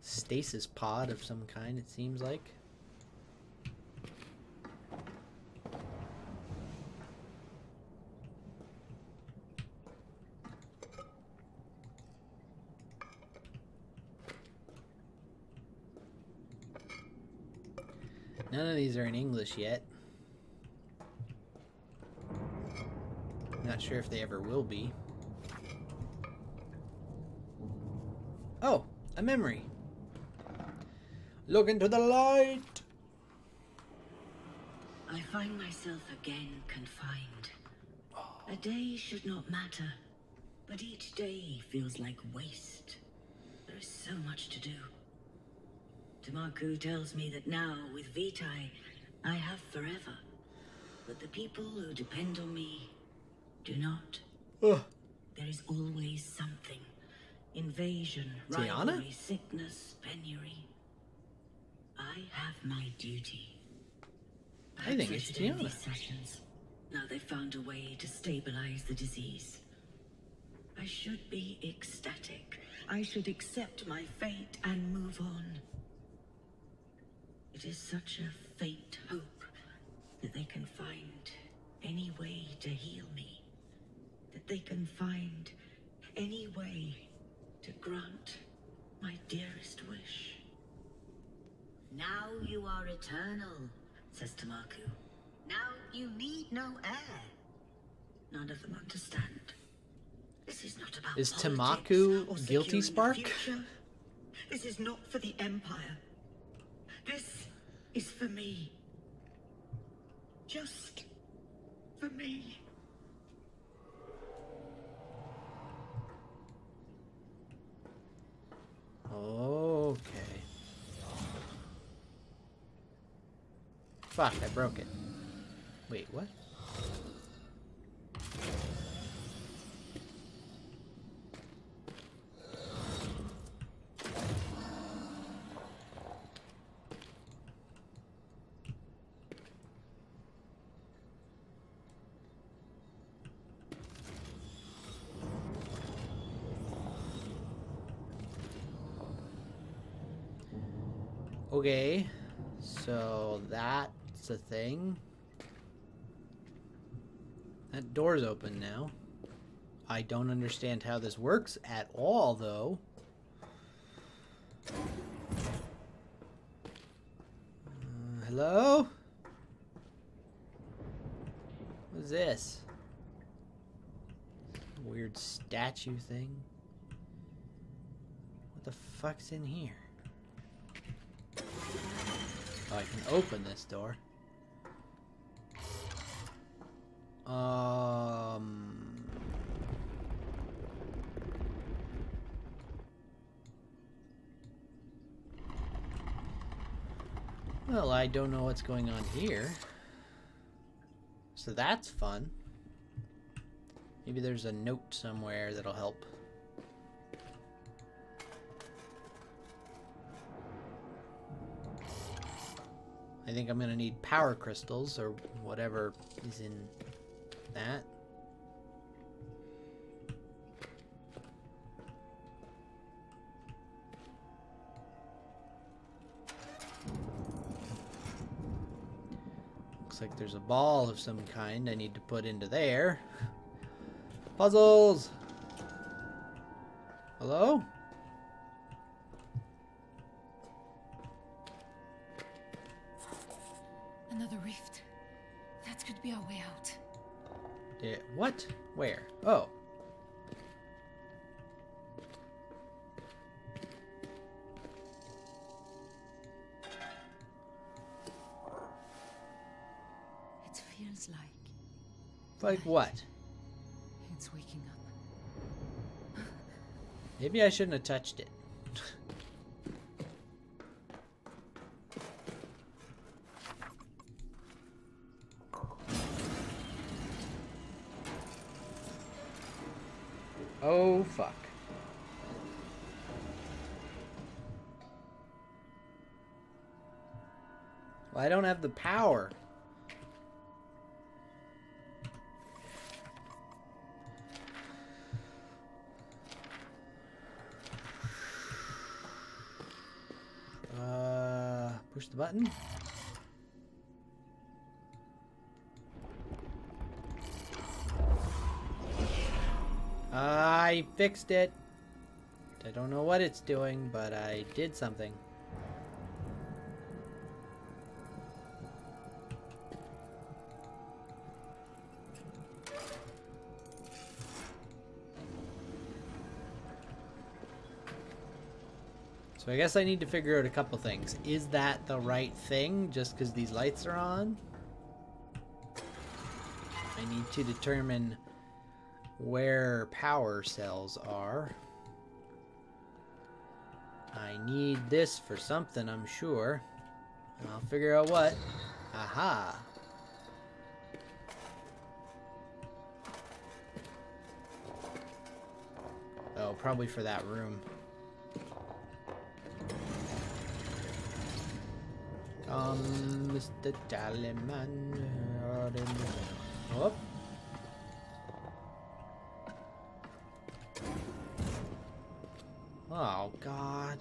Stasis pod of some kind, it seems like. These are in English yet. Not sure if they ever will be. Oh, a memory. Look into the light. I find myself again confined. A day should not matter, but each day feels like waste. There is so much to do. Tamaku tells me that now, with Vitae, I have forever. But the people who depend on me do not. Ugh. There is always something. Invasion, Tihana? rivalry, sickness, penury. I have my duty. I think it's Perhaps I should Tihana. these sessions. Now they've found a way to stabilize the disease. I should be ecstatic. I should accept my fate and move on. It is such a faint hope that they can find any way to heal me. That they can find any way to grant my dearest wish. Now you are eternal, says Tamaku. Now you need no heir. None of them understand. This is not about Is politics Tamaku or guilty the Spark? future. This is not for the Empire. This is for me. Just for me. Okay. Fuck, I broke it. Wait, what? Okay, so that's a thing. That door's open now. I don't understand how this works at all, though. Uh, hello? What's this? Weird statue thing? What the fuck's in here? Oh, I can open this door. Um. Well, I don't know what's going on here. So that's fun. Maybe there's a note somewhere that'll help. I think I'm gonna need power crystals or whatever is in that. Looks like there's a ball of some kind I need to put into there. Puzzles! Hello? What? Where? Oh. It feels like Like what? it's waking up. Maybe I shouldn't have touched it. Fuck. Well, I don't have the power. Uh, push the button. Fixed it. I don't know what it's doing, but I did something. So I guess I need to figure out a couple things. Is that the right thing just because these lights are on? I need to determine where power cells are. I need this for something, I'm sure. I'll figure out what. Aha! Oh, probably for that room. Um, Mr. Tallyman. Oh. Oh, God.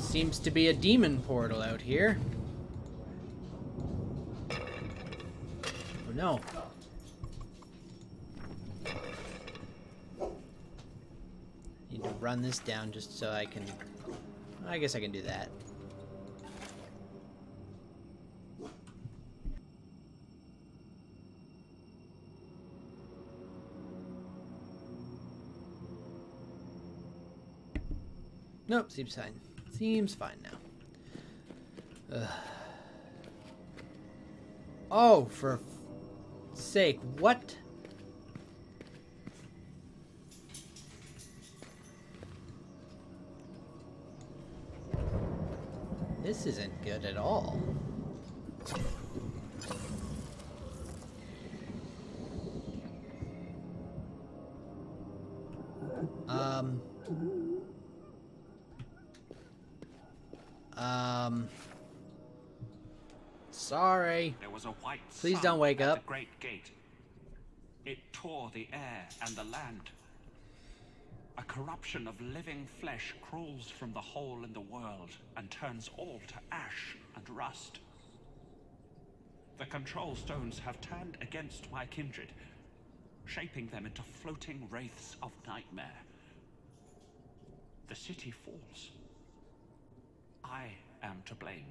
Seems to be a demon portal out here. Oh, no. Need to run this down just so I can... I guess I can do that. Nope, seems fine. Seems fine now. Ugh. Oh, for sake, what? This isn't good at all. White Please don't wake up. The great gate. It tore the air and the land. A corruption of living flesh crawls from the hole in the world and turns all to ash and rust. The control stones have turned against my kindred, shaping them into floating wraiths of nightmare. The city falls. I am to blame.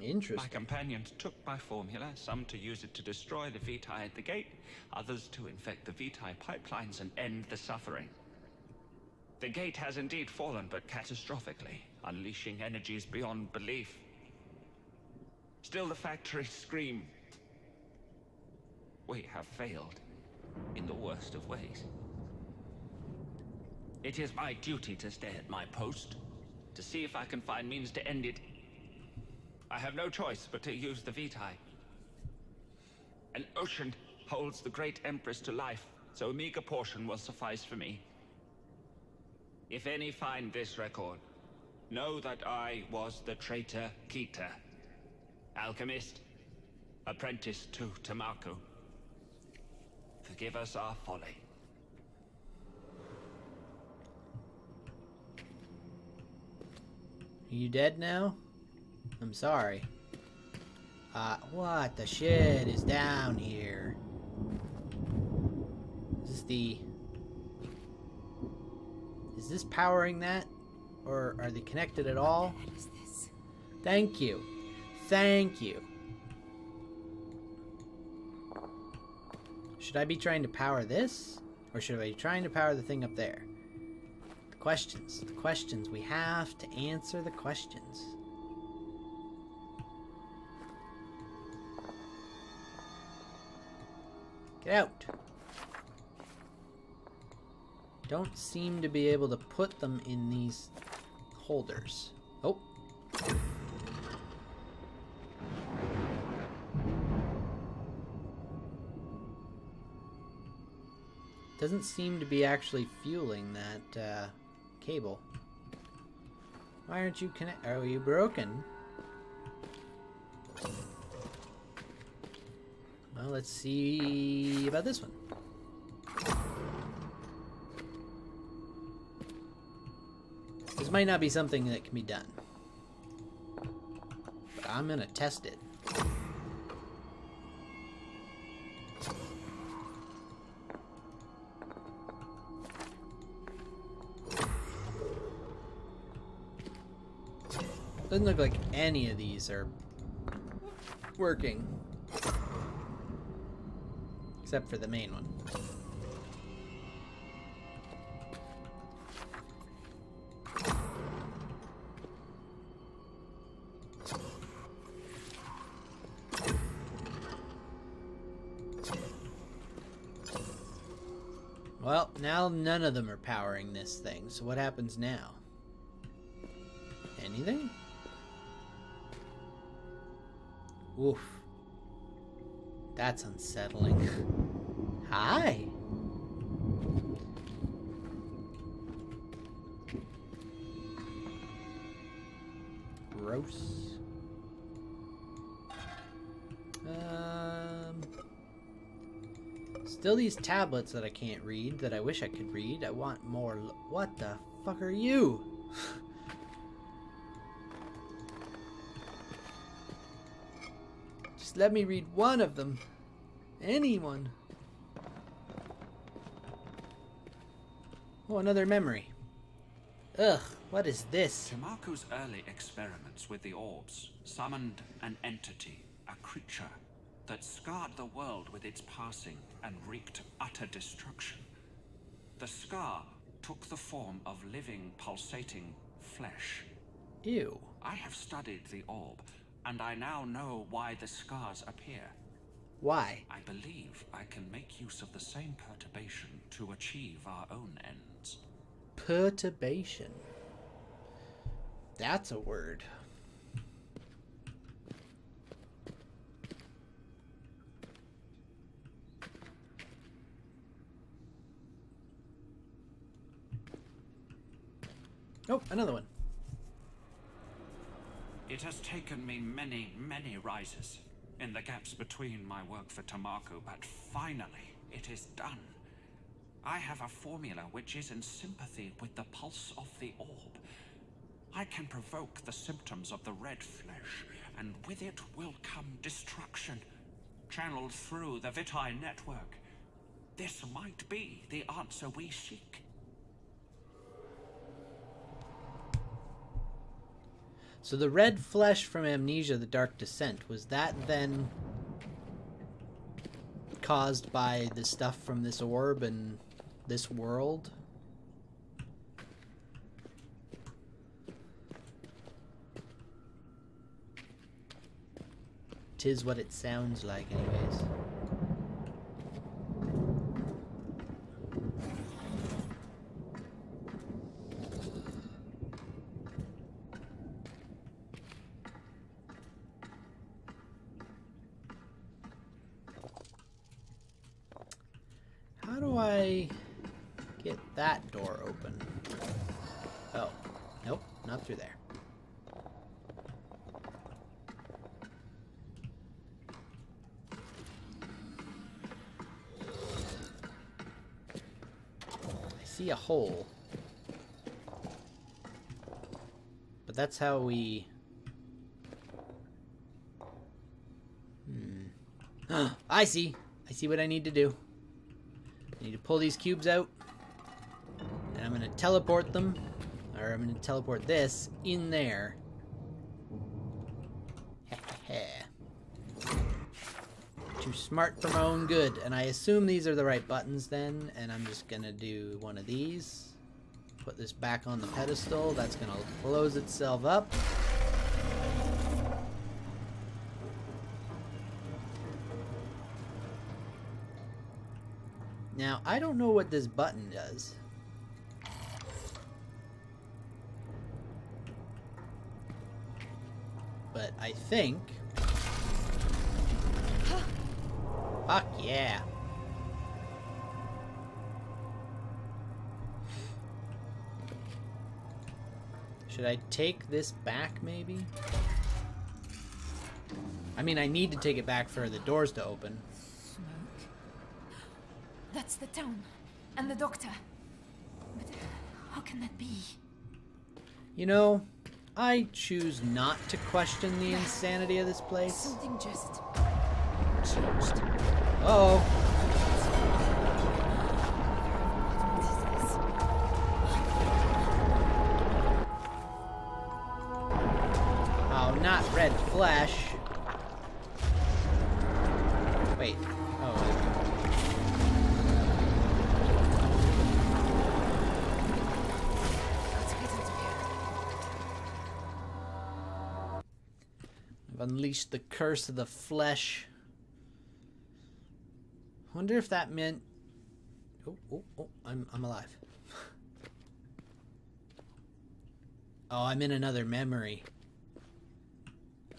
Interesting. My companions took my formula, some to use it to destroy the Vitae at the gate, others to infect the Vitae pipelines and end the suffering. The gate has indeed fallen, but catastrophically, unleashing energies beyond belief. Still, the factories scream. We have failed in the worst of ways. It is my duty to stay at my post, to see if I can find means to end it I have no choice but to use the Vitae. An ocean holds the great Empress to life, so a meager portion will suffice for me. If any find this record, know that I was the traitor Kita. Alchemist, apprentice to Tamaku. Forgive us our folly. Are you dead now? I'm sorry. Uh, what the shit is down here? Is this the... Is this powering that? Or are they connected at all? What is this? Thank you. Thank you. Should I be trying to power this? Or should I be trying to power the thing up there? The questions. The questions. We have to answer the questions. Get out. Don't seem to be able to put them in these holders. Oh. Doesn't seem to be actually fueling that uh, cable. Why aren't you connect? Are you broken? Well, let's see about this one. This might not be something that can be done. But I'm gonna test it. Doesn't look like any of these are working. Except for the main one. Well, now none of them are powering this thing, so what happens now? Anything? Oof. That's unsettling. Hi. Gross. Um. Still these tablets that I can't read that I wish I could read. I want more. What the fuck are you? Just let me read one of them. Anyone. Oh, another memory. Ugh, what is this? Tamaku's early experiments with the orbs summoned an entity, a creature, that scarred the world with its passing and wreaked utter destruction. The scar took the form of living, pulsating flesh. Ew. I have studied the orb, and I now know why the scars appear. Why? I believe I can make use of the same perturbation to achieve our own ends. Perturbation. That's a word. Oh, another one. It has taken me many, many rises in the gaps between my work for Tamaku, but finally it is done. I have a formula which is in sympathy with the pulse of the orb. I can provoke the symptoms of the red flesh, and with it will come destruction, channeled through the Vitae network. This might be the answer we seek. So the red flesh from Amnesia, the Dark Descent, was that then caused by the stuff from this orb and this world? Tis what it sounds like, anyways. How do I get that door open? Oh, nope, not through there. I see a hole. But that's how we... Hmm. I see! I see what I need to do. I need to pull these cubes out. And I'm to teleport them. Or I'm to teleport this in there. Too smart for my own good. And I assume these are the right buttons then. And I'm just to do one of these. Put this back on the pedestal. That's to close itself up. Now, I don't know what this button does. But I think... Fuck yeah. Should I take this back, maybe? I mean, I need to take it back for the doors to open. That's the town. And the doctor. But how can that be? You know, I choose not to question the insanity of this place. Something just. Uh oh. Oh, not red flesh. Wait. Oh. I've unleashed the curse of the flesh. Wonder if that meant. Oh, oh, oh! I'm I'm alive. oh, I'm in another memory.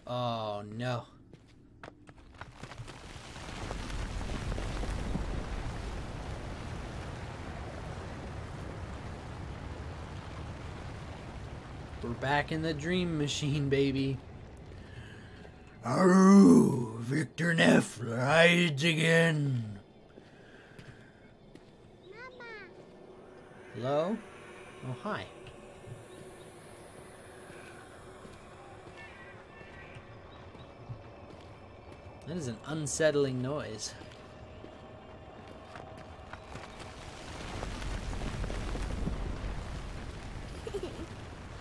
Oh no. We're back in the dream machine, baby. Aru, Victor Neff rides again. Hello? Oh, hi. That is an unsettling noise.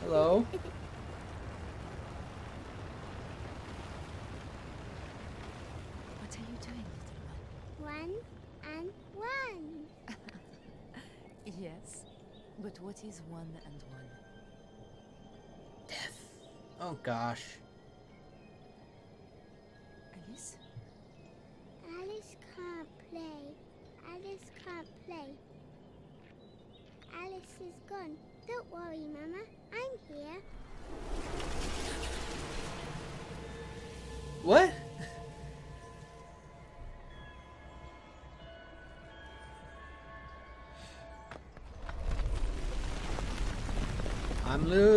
Hello? What are you doing, little One and one. yes. But what is one and one? Death. Oh gosh.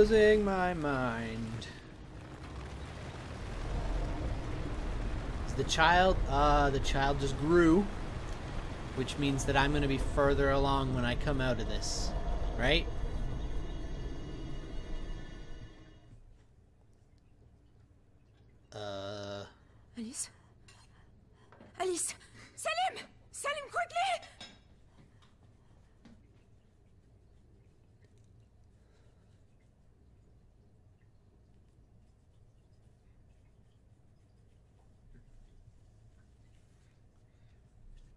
Losing my mind. Is the child, uh, the child just grew, which means that I'm going to be further along when I come out of this, right? Uh, Alice? Alice! Salim! Salim, quickly!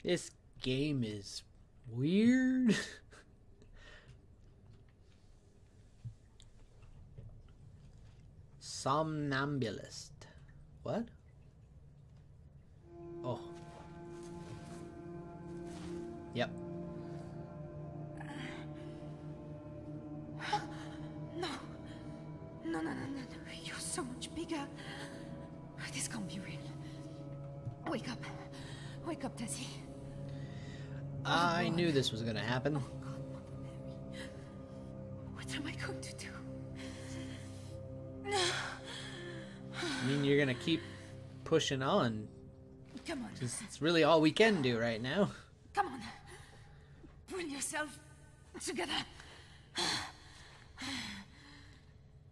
this game is weird. Somnambulist. What? Oh. Yep. No. No, no, no, no, no. You're so much bigger. This can't be real. Wake up. Wake up, Tasi. I knew this was gonna happen. Oh, what am I going to do? Gonna keep pushing on. Come on. It's, really all we can do right now. Come on. Bring yourself together.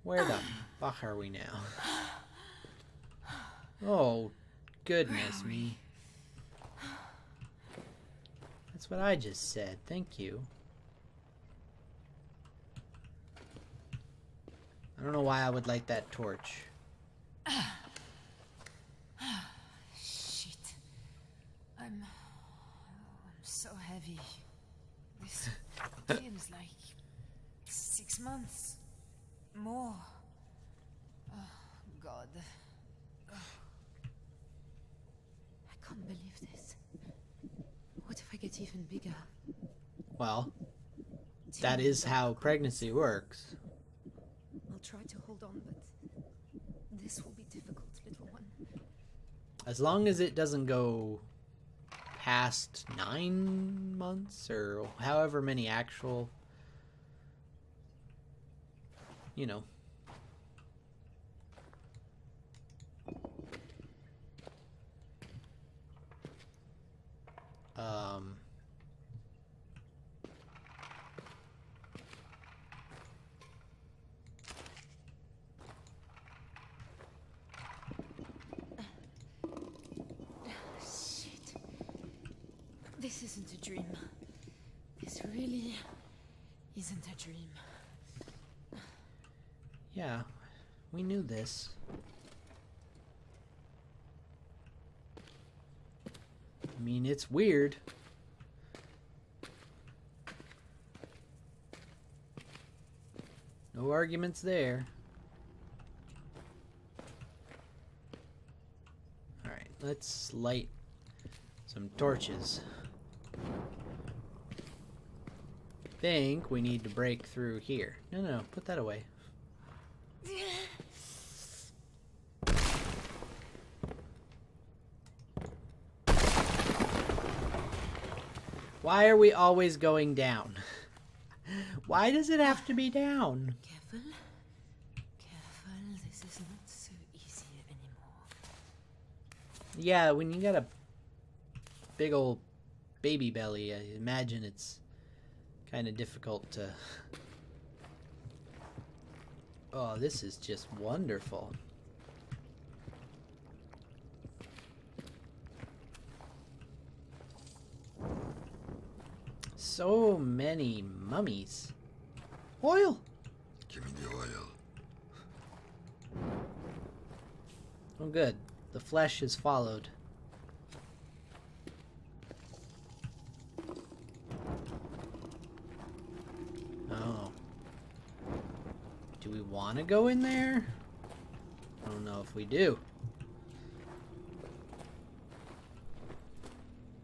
Where the fuck are we now? Oh, goodness me. That's what I just said. Thank you. I don't know why I would light that torch. Ah. Shit. I'm. I'm so heavy. This feels like six months. More. Oh, God. Oh. I can't believe this. What if I get even bigger? Well, that is how pregnancy works. I'll try to hold on, but this will be difficult, little one. As long as it doesn't go past nine months or however many actual, you know. Um, Shit. This isn't a dream. This really isn't a dream. yeah, we knew this. I mean, it's weird. No arguments there. Alright, let's light some torches. Think we need to break through here. No, no, put that away. Why are we always going down? Why does it have to be down? Careful. Careful. This is not so easy anymore. Yeah, when you got a big old baby belly, I imagine it's kind of difficult to. Oh, this is just wonderful. So many mummies. Oil! Give me the oil. Oh, good. The flesh is followed. Oh. Do we want to go in there? I don't know if we do.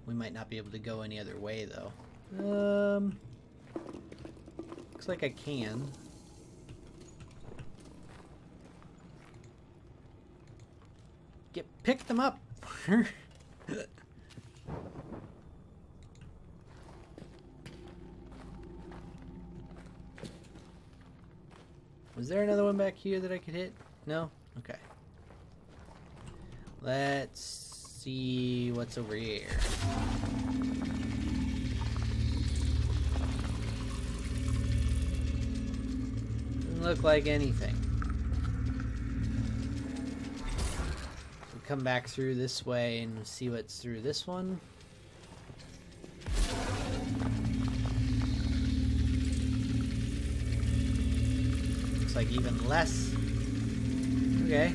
We might not be able to go any other way, though. Um. Looks like I can. Get pick them up. Was there another one back here that I could hit? No? Okay. Let's see what's over here. Doesn't look like anything. Come back through this way and see what's through this one. Like even less. Okay.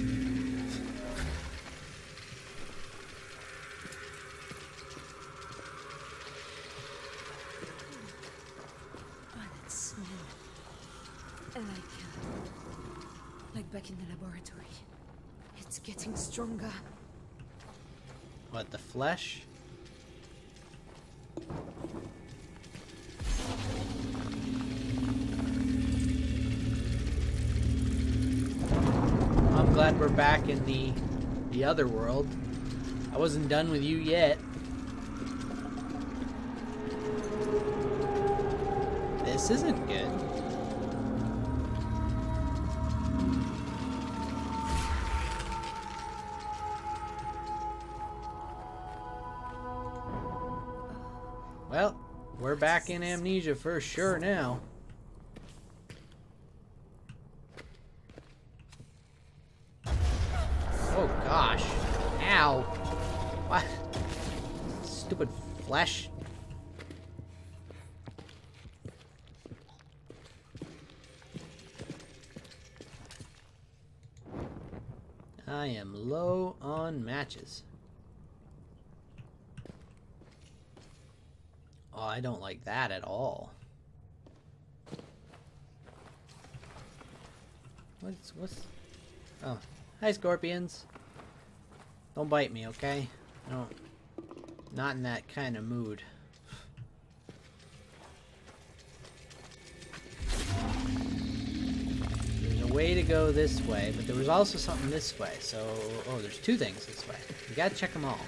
Oh, that smell. Like, uh, like back in the laboratory. It's getting stronger. What, the flesh? Back in the the other world. I wasn't done with you yet. This isn't good. Well, we're back in amnesia for sure now. Matches. Oh, I don't like that at all. What's what's Oh. Hi scorpions. Don't bite me, okay? No. Not in that kind of mood. Way to go this way, but there was also something this way. So, oh, there's two things this way. You gotta check them all.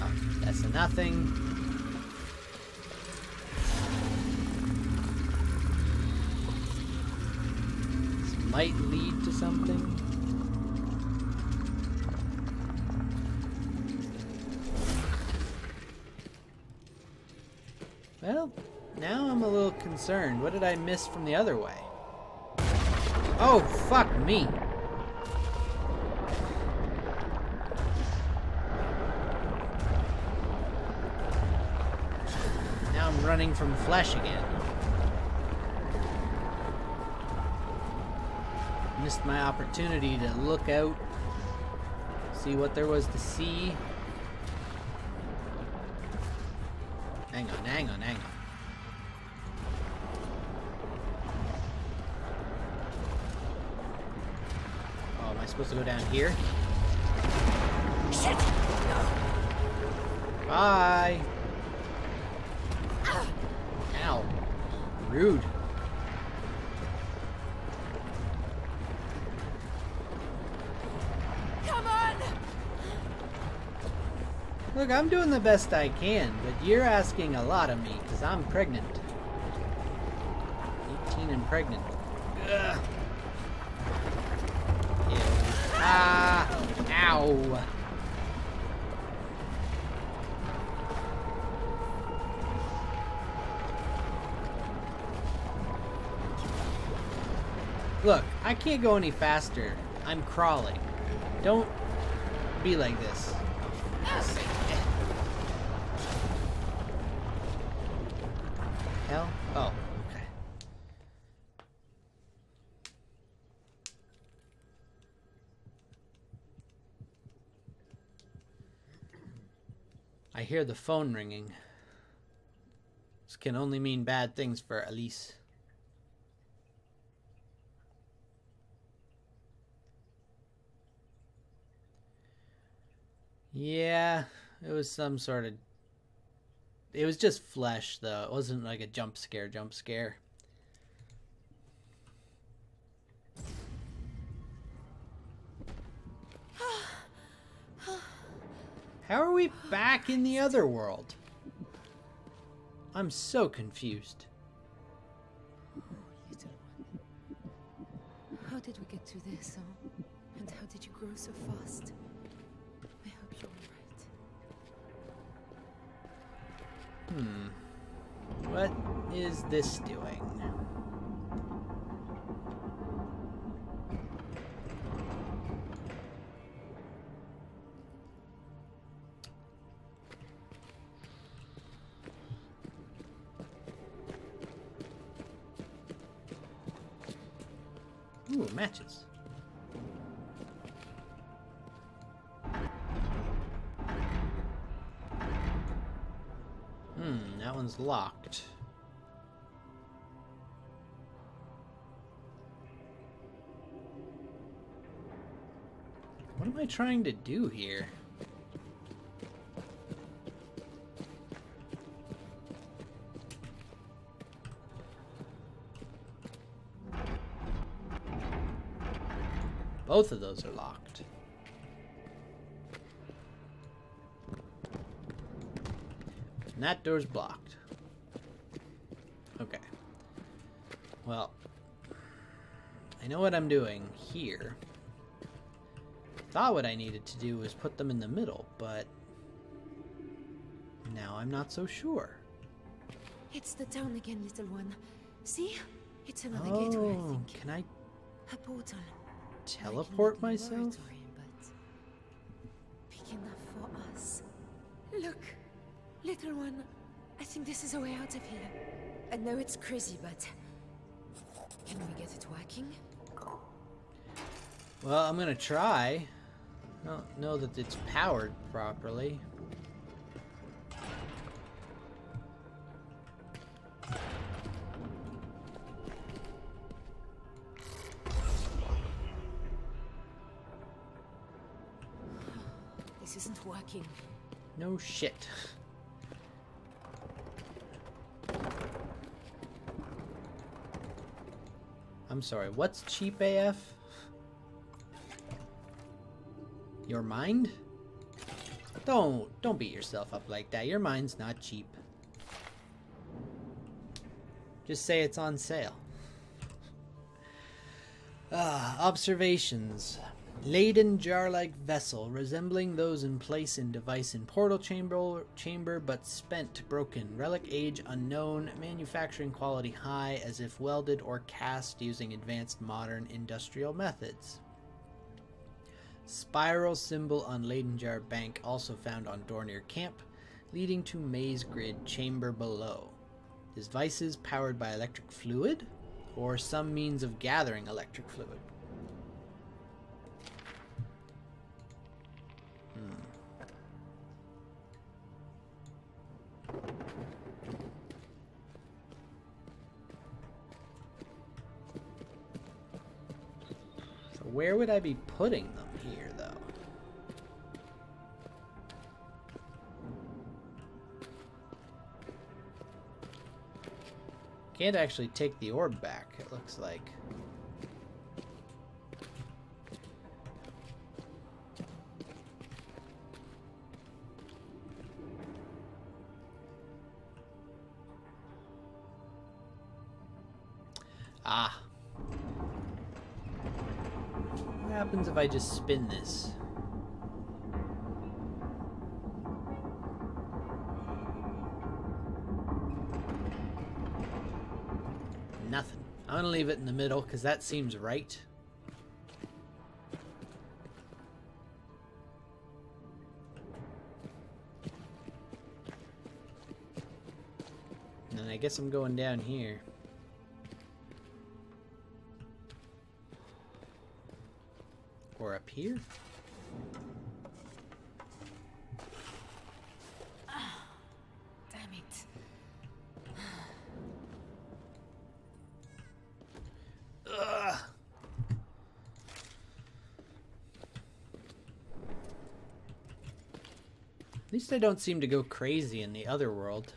Oh, that's nothing. This might lead to something. Well, now I'm a little concerned. What did I miss from the other way? Oh, fuck me. Now I'm running from flesh again. Missed my opportunity to look out, see what there was to see. Hang on, hang on, hang on. Supposed to go down here? Shit! Bye! Ow. Rude. Come on! Look, I'm doing the best I can, but you're asking a lot of me, because I'm pregnant. 18 and pregnant. Ah! Ow! Look, I can't go any faster. I'm crawling. Don't be like this. Hell? Oh, okay. I hear the phone ringing. This can only mean bad things for Elise. Yeah, it was some sort of. It was just flesh, though. It wasn't like a jump scare, jump scare. we back in the other world? I'm so confused. How did we get to this, huh? And how did you grow so fast? I hope you're alright. Hmm. What is this doing? Locked. What am I trying to do here? Both of those are locked. And that door's blocked. Know what I'm doing here. Thought what I needed to do was put them in the middle, but now I'm not so sure. It's the town again, little one. See? It's another oh, gateway, I oh, think. can I A portal. teleport Like myself? but big enough for us. Look, little one. I think this is a way out of here. I know it's crazy, but can we get it working? Well, I'm gonna try. I don't know that it's powered properly. This isn't working. No shit. Sorry, what's cheap AF? Your mind? Don't don't beat yourself up like that. Your mind's not cheap. Just say it's on sale. Ah, observations. Leyden jar-like vessel, resembling those in place in device in portal chamber, chamber, but spent, broken, relic age unknown, manufacturing quality high, as if welded or cast using advanced modern industrial methods. Spiral symbol on Leyden Jar Bank, also found on Dornier Camp, leading to maze grid chamber below. Devices powered by electric fluid, or some means of gathering electric fluid. Where would I be putting them here, though? Can't actually take the orb back, it looks like. Ah. Happens if I just spin this? Nothing. I'm gonna leave it in the middle because that seems right. And I guess I'm going down here. Up here? Damn it. Ugh. At least I don't seem to go crazy in the other world.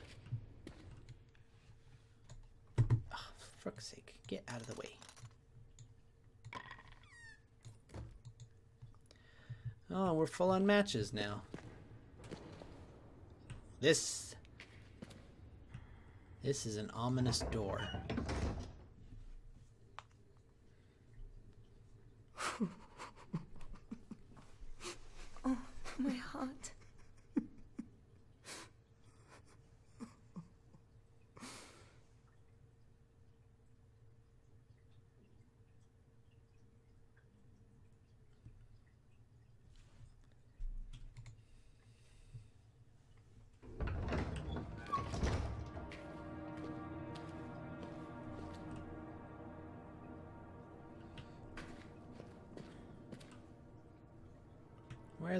Oh, for fuck's sake, get out of the way. Oh, we're full on matches now. This... This is an ominous door.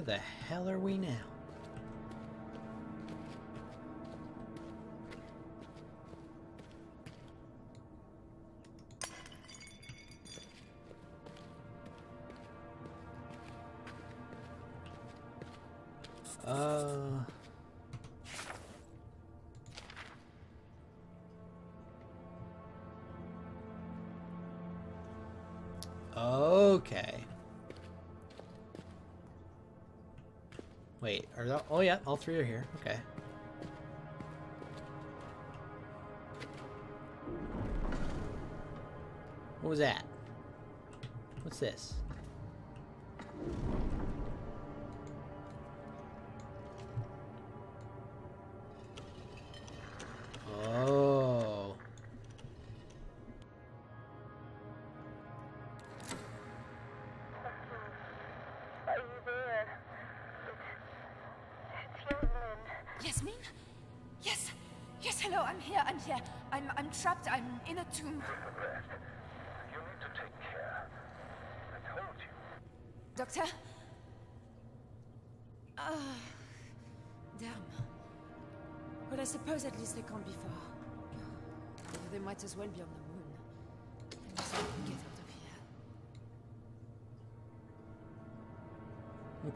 The hell are we now? Yeah, all three are here. Okay. What was that? What's this?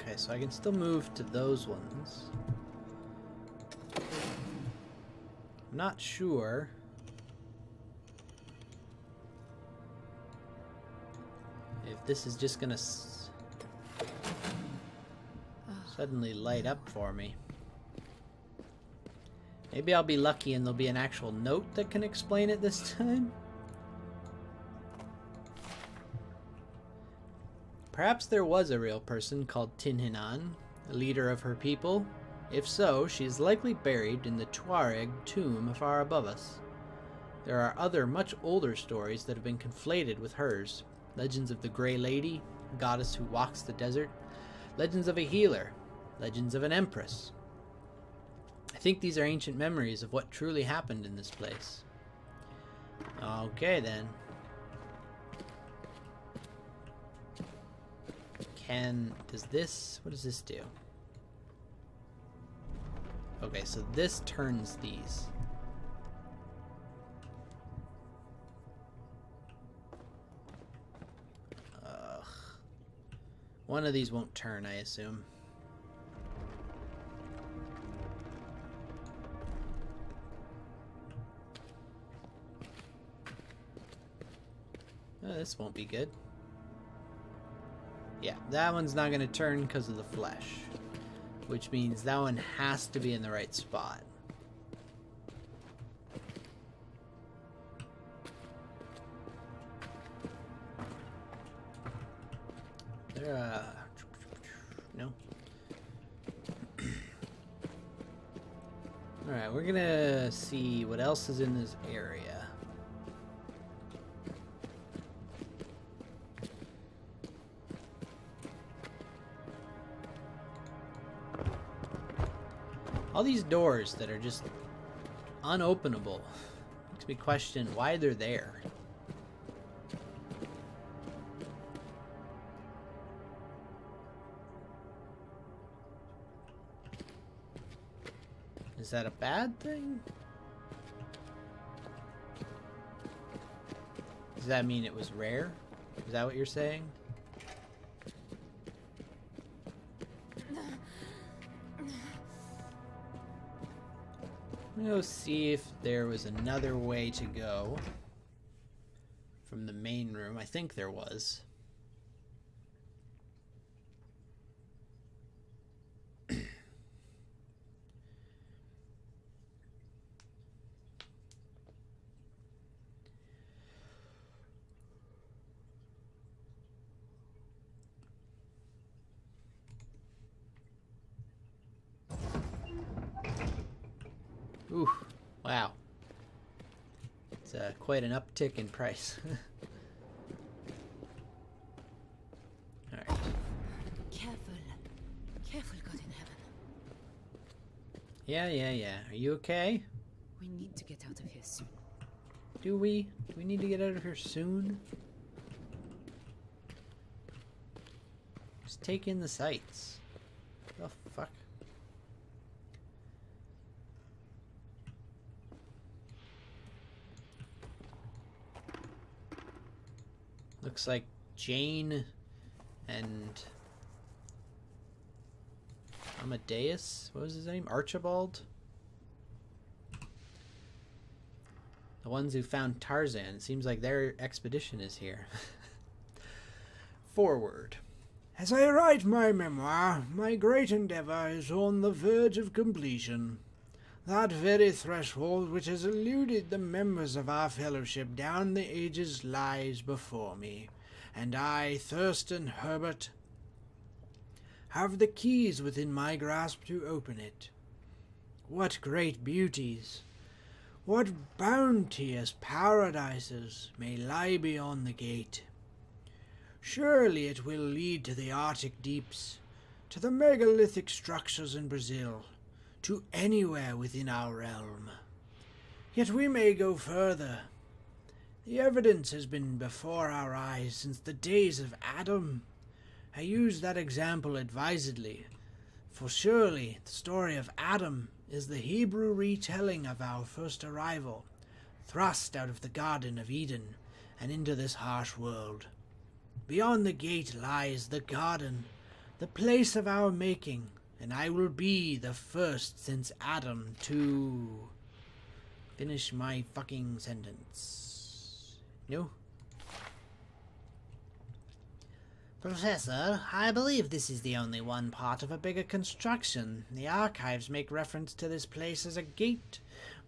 Okay, so I can still move to those ones. I'm not sure. If this is just gonna suddenly light up for me. Maybe I'll be lucky and there'll be an actual note that can explain it this time. Perhaps there was a real person called Tinhinan, a leader of her people. If so, she is likely buried in the Tuareg tomb far above us. There are other much older stories that have been conflated with hers. Legends of the Grey Lady, goddess who walks the desert. Legends of a healer. Legends of an empress. I think these are ancient memories of what truly happened in this place. Okay then. Can, does this, what does this do? Okay, so this turns these. Ugh. One of these won't turn, I assume. Oh, this won't be good. Yeah, that one's not going to turn because of the flesh. Which means that one has to be in the right spot. There, uh... No. Alright, we're gonna see what else is in this area. All these doors that are just unopenable makes me question why they're there. Is that a bad thing? Does that mean it was rare? Is that what you're saying? I'm gonna go see if there was another way to go from the main room. I think there was. Ooh, wow. It's uh, quite an uptick in price. Alright. Careful. Careful, God in heaven. Yeah, yeah, yeah. Are you okay? We need to get out of here soon. Do we? Do we need to get out of here soon? Just take in the sights. The fuck? Looks like Jane and Amadeus. What was his name? Archibald? The ones who found Tarzan. It seems like their expedition is here. Forward. As I write my memoir, my great endeavour is on the verge of completion. That very threshold which has eluded the members of our fellowship down the ages lies before me, and I, Thurston Herbert, have the keys within my grasp to open it. What great beauties, what bounteous paradises may lie beyond the gate. Surely it will lead to the Arctic deeps, to the megalithic structures in Brazil, to anywhere within our realm. Yet we may go further. The evidence has been before our eyes since the days of Adam. I use that example advisedly, for surely the story of Adam is the Hebrew retelling of our first arrival, thrust out of the Garden of Eden and into this harsh world. Beyond the gate lies the garden, the place of our making, and I will be the first since Adam to finish my fucking sentence. No? Professor, I believe this is the only one part of a bigger construction. The archives make reference to this place as a gate,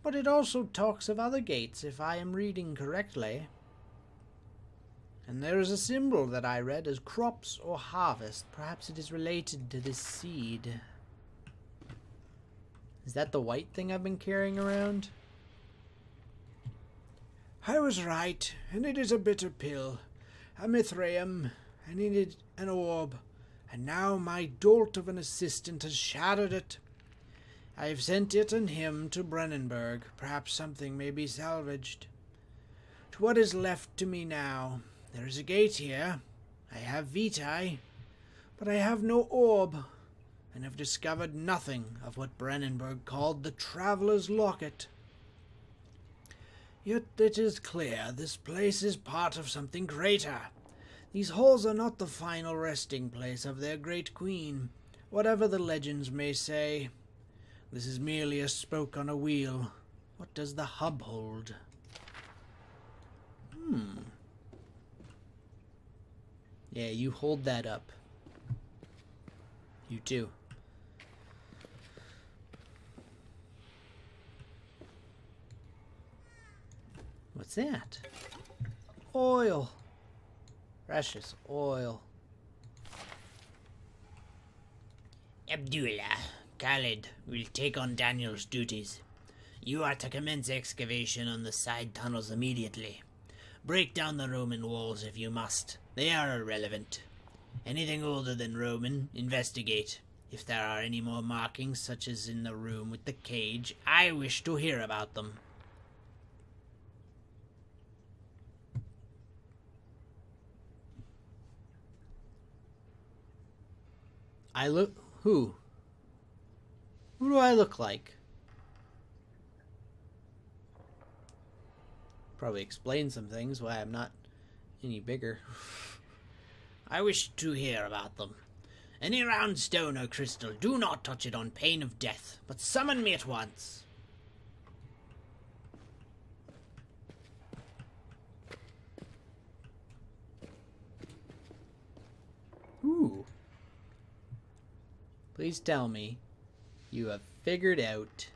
but it also talks of other gates, if I am reading correctly. And there is a symbol that I read as crops or harvest. Perhaps it is related to this seed. Is that the white thing I've been carrying around? I was right, and it is a bitter pill. A Mithraeum, I needed an orb, and now my dolt of an assistant has shattered it. I have sent it and him to Brennenburg. Perhaps something may be salvaged. To what is left to me now? There is a gate here. I have vitae, but I have no orb, and have discovered nothing of what Brennenburg called the Traveller's Locket. Yet it is clear this place is part of something greater. These halls are not the final resting place of their great queen, whatever the legends may say. This is merely a spoke on a wheel. What does the hub hold? Hmm. Yeah, you hold that up. You too. What's that? Oil. Precious oil. Abdullah, Khalid will take on Daniel's duties. You are to commence excavation on the side tunnels immediately. Break down the Roman walls if you must. They are irrelevant. Anything older than Roman, investigate. If there are any more markings, such as in the room with the cage, I wish to hear about them. I look. Who? Who do I look like? Probably explain some things why I'm not any bigger. I wish to hear about them. Any round stone or crystal, do not touch it on pain of death, but summon me at once. Ooh. Please tell me you have figured out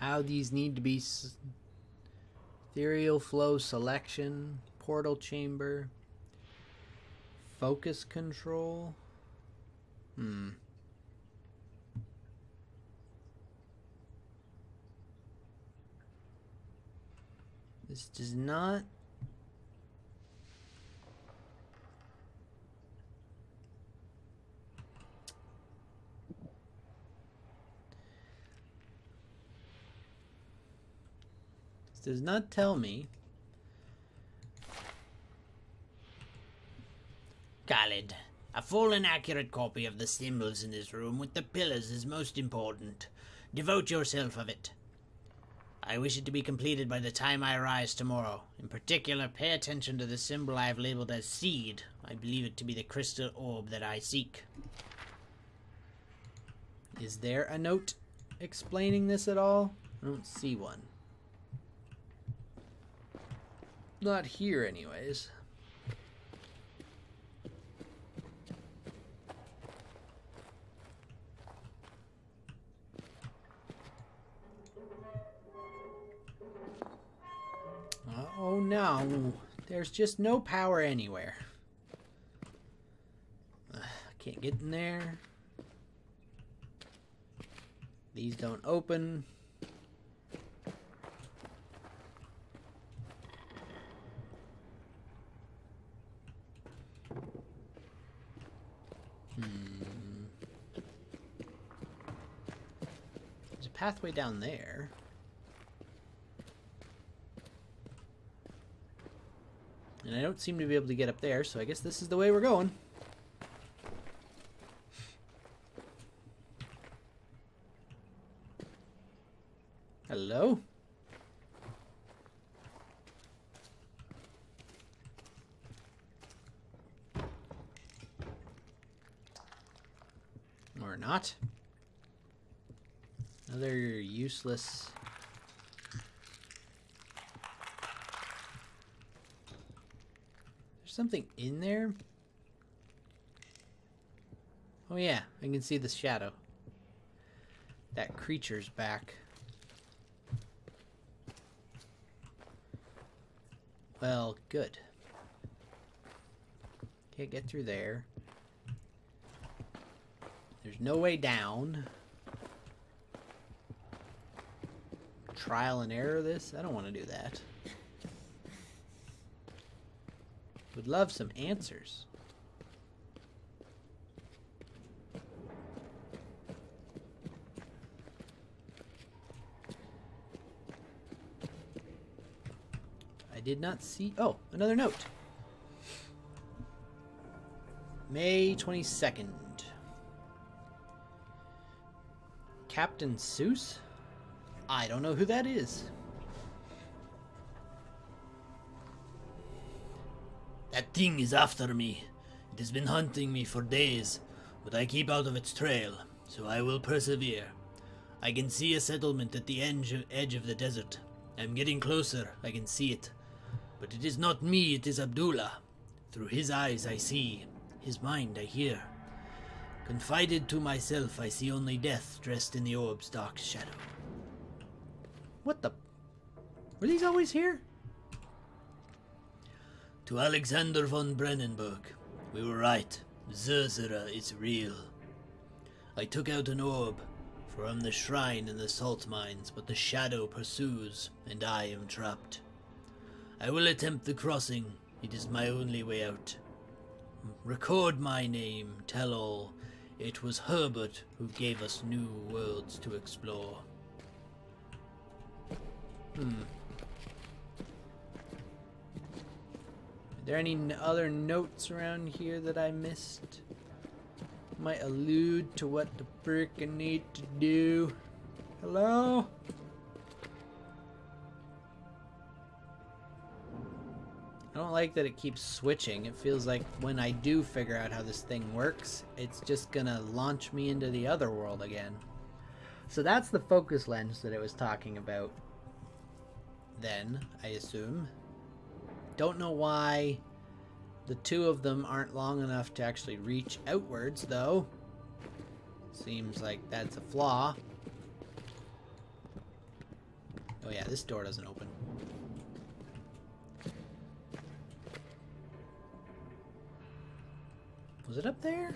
how these need to be ethereal flow selection, portal chamber, focus control. Hmm. This does not This does not tell me. Khalid, a full and accurate copy of the symbols in this room with the pillars is most important. Devote yourself of it. I wish it to be completed by the time I rise tomorrow. In particular, pay attention to the symbol I have labeled as seed. I believe it to be the crystal orb that I seek. Is there a note explaining this at all? I don't see one. Not here, anyways. Uh, oh no, there's just no power anywhere. Can't get in there. These don't open. Pathway down there. And I don't seem to be able to get up there, so I guess this is the way we're going. Hello? Or not. Another useless... There's something in there? Oh yeah, I can see the shadow. That creature's back. Well, good. Can't get through there. There's no way down. Trial and error this? I don't want to do that. Would love some answers. I did not see... Oh, another note. May 22nd. Captain Seuss? I don't know who that is. That thing is after me. It has been hunting me for days, but I keep out of its trail, so I will persevere. I can see a settlement at the edge of the desert. I'm getting closer, I can see it. But it is not me, it is Abdullah. Through his eyes I see, his mind I hear. Confided to myself, I see only death dressed in the orb's dark shadow. What the? Were these always here? To Alexander von Brennenburg, we were right. Zerzura is real. I took out an orb from the shrine in the salt mines, but the shadow pursues, and I am trapped. I will attempt the crossing. It is my only way out. Record my name. Tell all. It was Herbert who gave us new worlds to explore. Hmm. Are there any other notes around here that I missed? Might allude to what the frick I need to do. Hello? I don't like that it keeps switching. It feels like when I do figure out how this thing works, it's just gonna launch me into the other world again. So that's the focus lens that it was talking about. Then, I assume. Don't know why the two of them aren't long enough to actually reach outwards, though. Seems like that's a flaw. Oh yeah, this door doesn't open. Was it up there?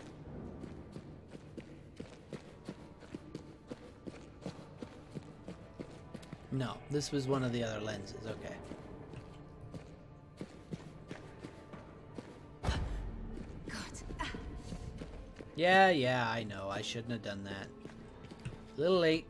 No, this was one of the other lenses. Okay. God. Yeah, yeah, I know. I shouldn't have done that. A little late.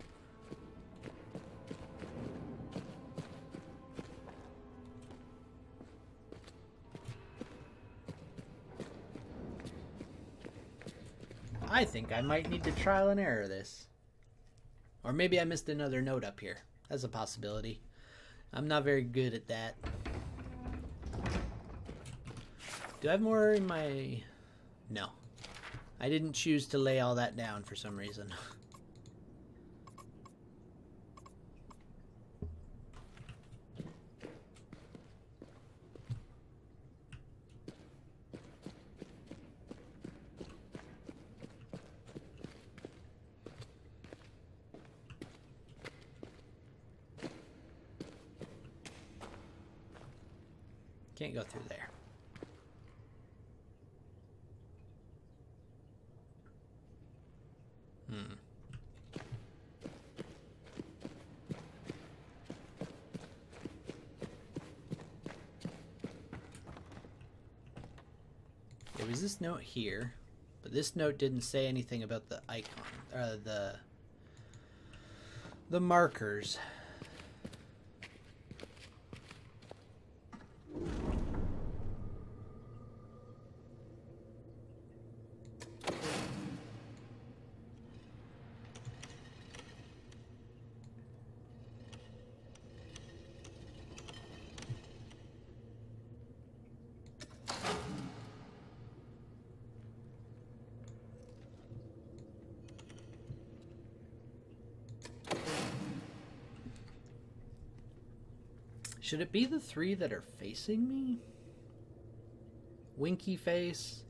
I think I might need to trial and error this. Or maybe I missed another note up here. That's a possibility. I'm not very good at that. Do I have more in my... No. I didn't choose to lay all that down for some reason. Can't go through there. Hmm. There was this note here, but this note didn't say anything about the icon, or the the markers. Should it be the three that are facing me? Winky face.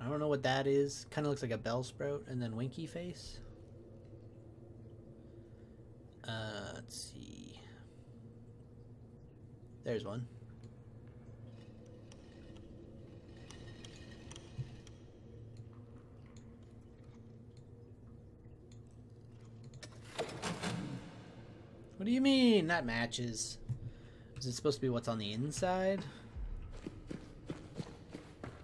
I don't know what that is. Kind of looks like a bell sprout. and then Winky face. Uh, let's see. There's one. Do you mean? That matches. Is it supposed to be what's on the inside?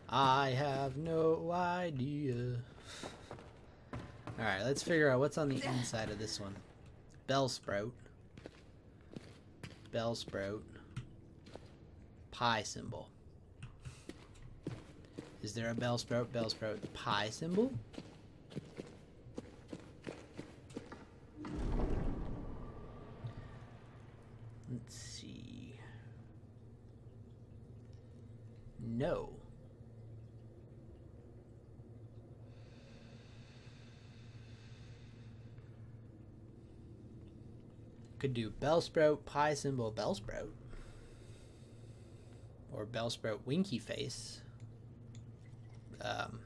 I have no idea. Alright, let's figure out what's on the inside of this one. Bell sprout. Bell sprout. Pie symbol. Is there a bell sprout, bell sprout, pie symbol? Let's see. No. Could do Bellsprout, pie symbol, Bellsprout. Or Bellsprout, winky face. Um,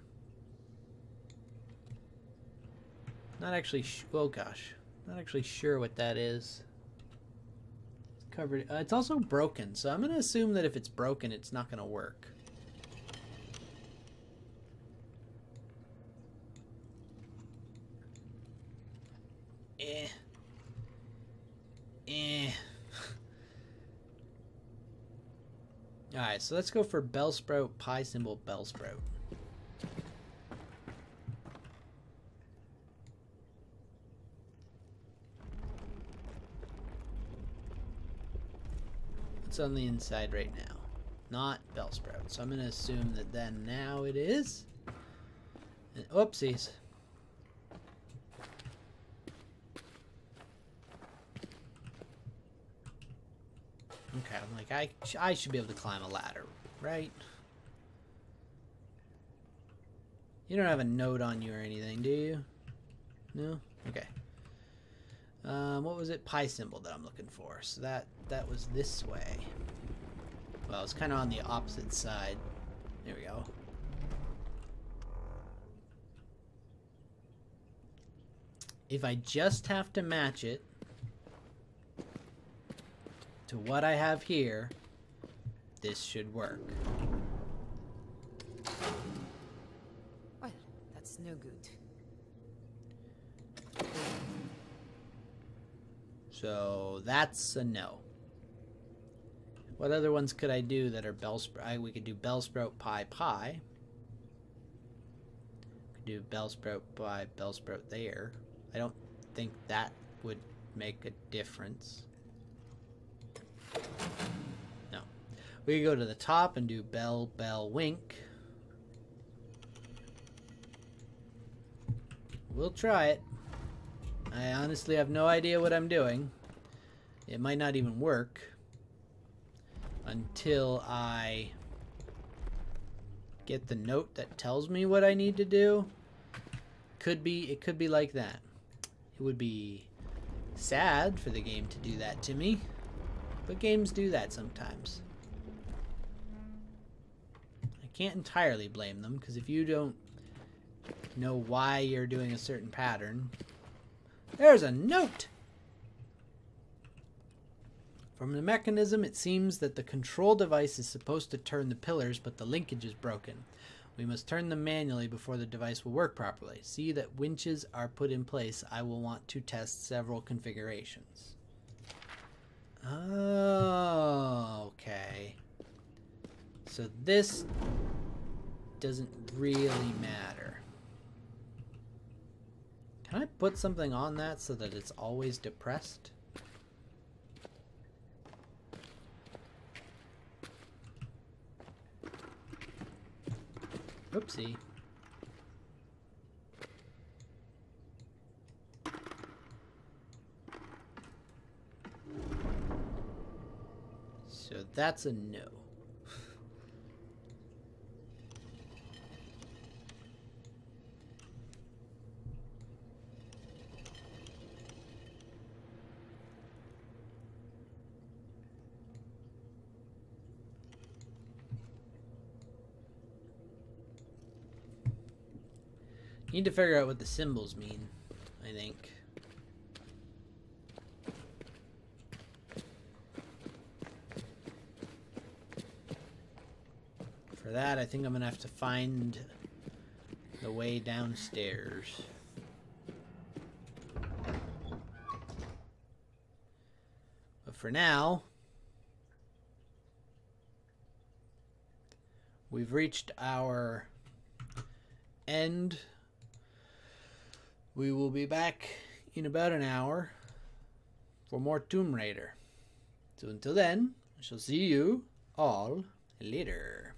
not actually, oh gosh. Not actually sure what that is covered. Uh, it's also broken, so I'm going to assume that if it's broken, it's not going to work. Eh. Eh. Alright, so let's go for Bellsprout, pie symbol, Bellsprout. What's on the inside right now. Not Bellsprout. So I'm going to assume that then now it is. And, oopsies. Okay, I'm like, I, I should be able to climb a ladder, right? You don't have a note on you or anything, do you? No? Okay. Um, what was it? Pi symbol that I'm looking for. So that that was this way. Well, it's kind of on the opposite side. There we go. If I just have to match it to what I have here, this should work. Well, that's no good. So that's a no. What other ones could I do that are Bellsprout? We could do Bellsprout Pie Pie. Could do Bellsprout Pie Bellsprout there. I don't think that would make a difference. We go to the top and do Bell Bell Wink. We'll try it. I honestly have no idea what I'm doing. It might not even work until I get the note that tells me what I need to do. Could be it could be like that. It would be sad for the game to do that to me, but games do that sometimes. Can't entirely blame them because if you don't know why you're doing a certain pattern, there's a note. From the mechanism, it seems that the control device is supposed to turn the pillars, but the linkage is broken. We must turn them manually before the device will work properly. See that winches are put in place. I will want to test several configurations. Oh, okay. So this doesn't really matter. Can I put something on that so that it's always depressed? Oopsie. So that's a no. Need to figure out what the symbols mean, I think. For that, I think I'm going to have to find the way downstairs. But for now, we've reached our end we will be back in about an hour for more Tomb Raider. So until then, I shall see you all later.